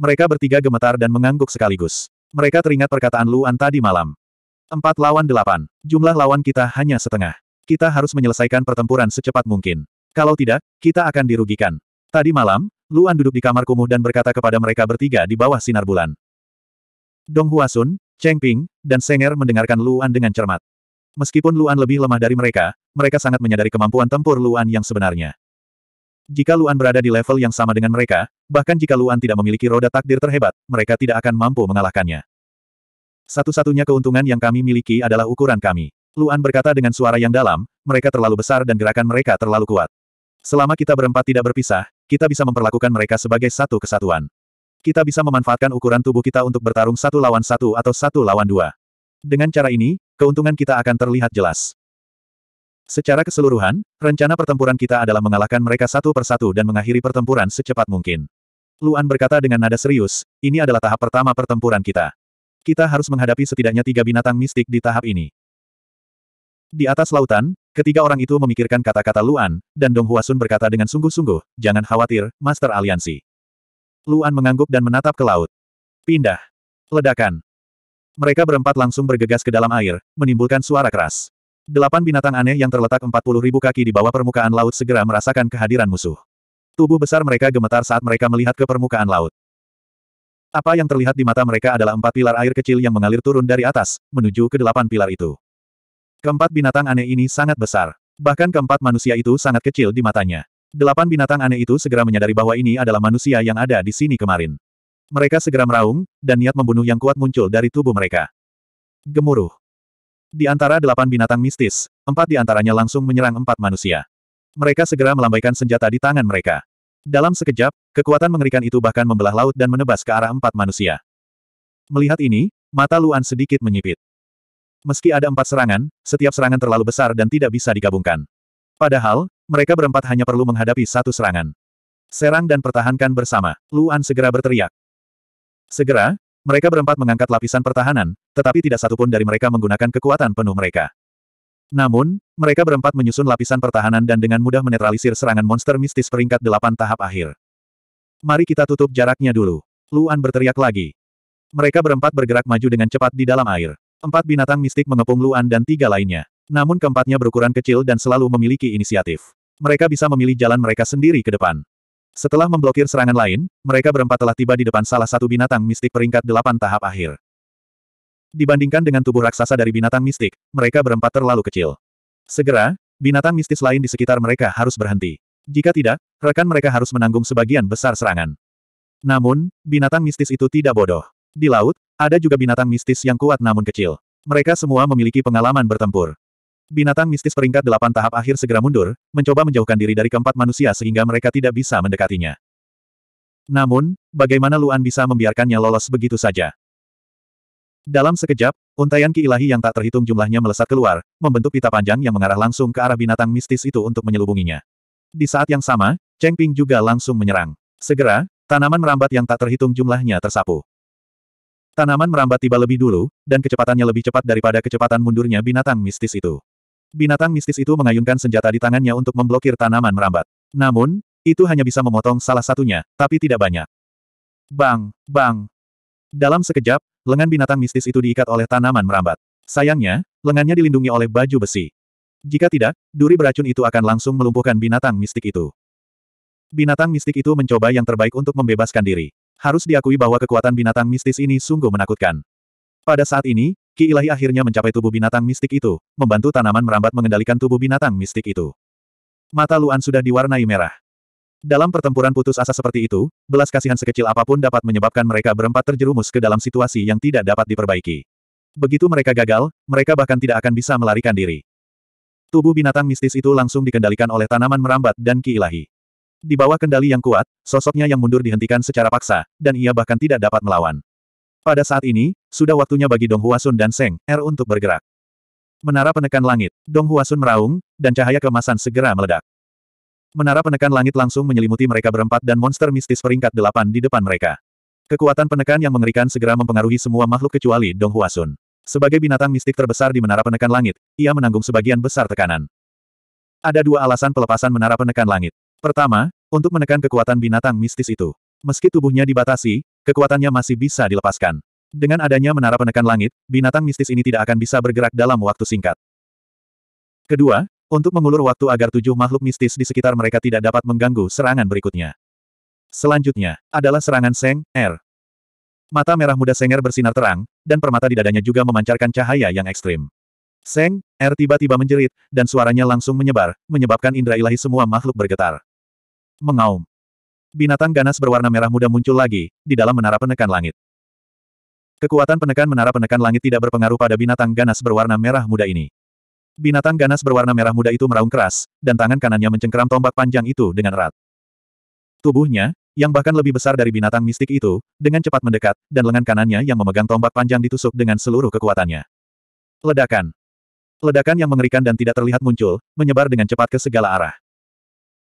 Mereka bertiga gemetar dan mengangguk sekaligus. Mereka teringat perkataan Luan tadi malam. Empat lawan delapan. Jumlah lawan kita hanya setengah. Kita harus menyelesaikan pertempuran secepat mungkin. Kalau tidak, kita akan dirugikan. Tadi malam, Luan duduk di kamar kumuh dan berkata kepada mereka bertiga di bawah sinar bulan. Dong Huasun, Cheng Ping, dan Senger mendengarkan Luan dengan cermat. Meskipun Luan lebih lemah dari mereka, mereka sangat menyadari kemampuan tempur Luan yang sebenarnya. Jika Luan berada di level yang sama dengan mereka, bahkan jika Luan tidak memiliki roda takdir terhebat, mereka tidak akan mampu mengalahkannya. Satu-satunya keuntungan yang kami miliki adalah ukuran kami. Luan berkata dengan suara yang dalam, mereka terlalu besar dan gerakan mereka terlalu kuat. Selama kita berempat tidak berpisah, kita bisa memperlakukan mereka sebagai satu kesatuan. Kita bisa memanfaatkan ukuran tubuh kita untuk bertarung satu lawan satu atau satu lawan dua. Dengan cara ini, keuntungan kita akan terlihat jelas. Secara keseluruhan, rencana pertempuran kita adalah mengalahkan mereka satu persatu dan mengakhiri pertempuran secepat mungkin. Luan berkata dengan nada serius, ini adalah tahap pertama pertempuran kita. Kita harus menghadapi setidaknya tiga binatang mistik di tahap ini. Di atas lautan, Ketiga orang itu memikirkan kata-kata Luan, dan Dong Huasun berkata dengan sungguh-sungguh, jangan khawatir, Master Aliansi. Luan mengangguk dan menatap ke laut. Pindah. Ledakan. Mereka berempat langsung bergegas ke dalam air, menimbulkan suara keras. Delapan binatang aneh yang terletak 40 ribu kaki di bawah permukaan laut segera merasakan kehadiran musuh. Tubuh besar mereka gemetar saat mereka melihat ke permukaan laut. Apa yang terlihat di mata mereka adalah empat pilar air kecil yang mengalir turun dari atas, menuju ke delapan pilar itu. Keempat binatang aneh ini sangat besar. Bahkan keempat manusia itu sangat kecil di matanya. Delapan binatang aneh itu segera menyadari bahwa ini adalah manusia yang ada di sini kemarin. Mereka segera meraung, dan niat membunuh yang kuat muncul dari tubuh mereka. Gemuruh. Di antara delapan binatang mistis, empat di antaranya langsung menyerang empat manusia. Mereka segera melambaikan senjata di tangan mereka. Dalam sekejap, kekuatan mengerikan itu bahkan membelah laut dan menebas ke arah empat manusia. Melihat ini, mata Luan sedikit menyipit. Meski ada empat serangan, setiap serangan terlalu besar dan tidak bisa digabungkan. Padahal, mereka berempat hanya perlu menghadapi satu serangan. Serang dan pertahankan bersama. Luan segera berteriak. Segera, mereka berempat mengangkat lapisan pertahanan, tetapi tidak satupun dari mereka menggunakan kekuatan penuh mereka. Namun, mereka berempat menyusun lapisan pertahanan dan dengan mudah menetralisir serangan monster mistis peringkat delapan tahap akhir. Mari kita tutup jaraknya dulu. Luan berteriak lagi. Mereka berempat bergerak maju dengan cepat di dalam air. Empat binatang mistik mengepung Luan dan tiga lainnya. Namun keempatnya berukuran kecil dan selalu memiliki inisiatif. Mereka bisa memilih jalan mereka sendiri ke depan. Setelah memblokir serangan lain, mereka berempat telah tiba di depan salah satu binatang mistik peringkat delapan tahap akhir. Dibandingkan dengan tubuh raksasa dari binatang mistik, mereka berempat terlalu kecil. Segera, binatang mistis lain di sekitar mereka harus berhenti. Jika tidak, rekan mereka harus menanggung sebagian besar serangan. Namun, binatang mistis itu tidak bodoh. Di laut, ada juga binatang mistis yang kuat namun kecil. Mereka semua memiliki pengalaman bertempur. Binatang mistis peringkat delapan tahap akhir segera mundur, mencoba menjauhkan diri dari keempat manusia sehingga mereka tidak bisa mendekatinya. Namun, bagaimana Luan bisa membiarkannya lolos begitu saja? Dalam sekejap, untayan ki ilahi yang tak terhitung jumlahnya melesat keluar, membentuk pita panjang yang mengarah langsung ke arah binatang mistis itu untuk menyelubunginya. Di saat yang sama, Cheng Ping juga langsung menyerang. Segera, tanaman merambat yang tak terhitung jumlahnya tersapu. Tanaman merambat tiba lebih dulu, dan kecepatannya lebih cepat daripada kecepatan mundurnya binatang mistis itu. Binatang mistis itu mengayunkan senjata di tangannya untuk memblokir tanaman merambat. Namun, itu hanya bisa memotong salah satunya, tapi tidak banyak. Bang, bang. Dalam sekejap, lengan binatang mistis itu diikat oleh tanaman merambat. Sayangnya, lengannya dilindungi oleh baju besi. Jika tidak, duri beracun itu akan langsung melumpuhkan binatang mistik itu. Binatang mistik itu mencoba yang terbaik untuk membebaskan diri. Harus diakui bahwa kekuatan binatang mistis ini sungguh menakutkan. Pada saat ini, Ki ilahi akhirnya mencapai tubuh binatang mistik itu, membantu tanaman merambat mengendalikan tubuh binatang mistik itu. Mata Luan sudah diwarnai merah. Dalam pertempuran putus asa seperti itu, belas kasihan sekecil apa pun dapat menyebabkan mereka berempat terjerumus ke dalam situasi yang tidak dapat diperbaiki. Begitu mereka gagal, mereka bahkan tidak akan bisa melarikan diri. Tubuh binatang mistis itu langsung dikendalikan oleh tanaman merambat dan ki ilahi. Di bawah kendali yang kuat, sosoknya yang mundur dihentikan secara paksa, dan ia bahkan tidak dapat melawan. Pada saat ini, sudah waktunya bagi Dong Huasun dan Seng, Er untuk bergerak. Menara penekan langit, Dong Huasun meraung, dan cahaya kemasan segera meledak. Menara penekan langit langsung menyelimuti mereka berempat dan monster mistis peringkat delapan di depan mereka. Kekuatan penekan yang mengerikan segera mempengaruhi semua makhluk kecuali Dong Huasun. Sebagai binatang mistik terbesar di menara penekan langit, ia menanggung sebagian besar tekanan. Ada dua alasan pelepasan menara penekan langit. Pertama, untuk menekan kekuatan binatang mistis itu. Meski tubuhnya dibatasi, kekuatannya masih bisa dilepaskan. Dengan adanya menara penekan langit, binatang mistis ini tidak akan bisa bergerak dalam waktu singkat. Kedua, untuk mengulur waktu agar tujuh makhluk mistis di sekitar mereka tidak dapat mengganggu serangan berikutnya. Selanjutnya, adalah serangan Seng, Er. Mata merah muda Senger bersinar terang, dan permata di dadanya juga memancarkan cahaya yang ekstrim. Seng, Er tiba-tiba menjerit, dan suaranya langsung menyebar, menyebabkan indera ilahi semua makhluk bergetar. Mengaum. Binatang ganas berwarna merah muda muncul lagi, di dalam menara penekan langit. Kekuatan penekan menara penekan langit tidak berpengaruh pada binatang ganas berwarna merah muda ini. Binatang ganas berwarna merah muda itu meraung keras, dan tangan kanannya mencengkeram tombak panjang itu dengan erat. Tubuhnya, yang bahkan lebih besar dari binatang mistik itu, dengan cepat mendekat, dan lengan kanannya yang memegang tombak panjang ditusuk dengan seluruh kekuatannya. Ledakan. Ledakan yang mengerikan dan tidak terlihat muncul, menyebar dengan cepat ke segala arah.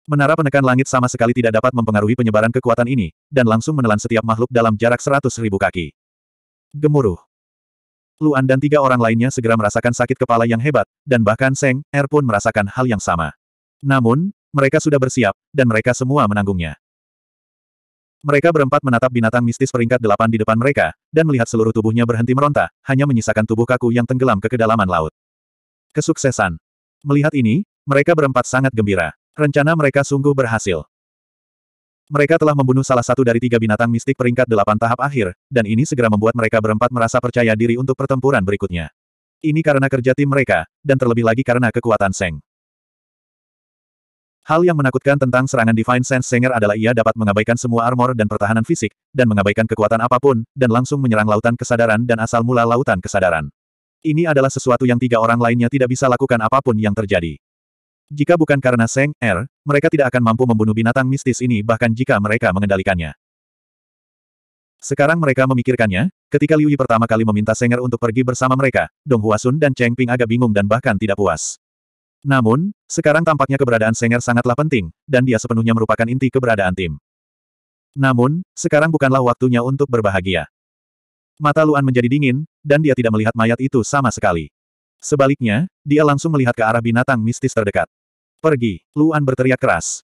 Menara penekan langit sama sekali tidak dapat mempengaruhi penyebaran kekuatan ini, dan langsung menelan setiap makhluk dalam jarak seratus ribu kaki. Gemuruh. Luan dan tiga orang lainnya segera merasakan sakit kepala yang hebat, dan bahkan Seng, Er pun merasakan hal yang sama. Namun, mereka sudah bersiap, dan mereka semua menanggungnya. Mereka berempat menatap binatang mistis peringkat delapan di depan mereka, dan melihat seluruh tubuhnya berhenti meronta, hanya menyisakan tubuh kaku yang tenggelam ke kedalaman laut. Kesuksesan. Melihat ini, mereka berempat sangat gembira. Rencana mereka sungguh berhasil. Mereka telah membunuh salah satu dari tiga binatang mistik peringkat delapan tahap akhir, dan ini segera membuat mereka berempat merasa percaya diri untuk pertempuran berikutnya. Ini karena kerja tim mereka, dan terlebih lagi karena kekuatan Seng. Hal yang menakutkan tentang serangan Divine Sense Senger adalah ia dapat mengabaikan semua armor dan pertahanan fisik, dan mengabaikan kekuatan apa pun, dan langsung menyerang lautan kesadaran dan asal mula lautan kesadaran. Ini adalah sesuatu yang tiga orang lainnya tidak bisa lakukan apa pun yang terjadi. Jika bukan karena Seng, Er, mereka tidak akan mampu membunuh binatang mistis ini bahkan jika mereka mengendalikannya. Sekarang mereka memikirkannya, ketika Liu Yi pertama kali meminta Senger untuk pergi bersama mereka, Dong Huasun dan Cheng Ping agak bingung dan bahkan tidak puas. Namun, sekarang tampaknya keberadaan Senger sangatlah penting, dan dia sepenuhnya merupakan inti keberadaan tim. Namun, sekarang bukanlah waktunya untuk berbahagia. Mata Luan menjadi dingin, dan dia tidak melihat mayat itu sama sekali. Sebaliknya, dia langsung melihat ke arah binatang mistis terdekat. Pergi, Luan berteriak keras.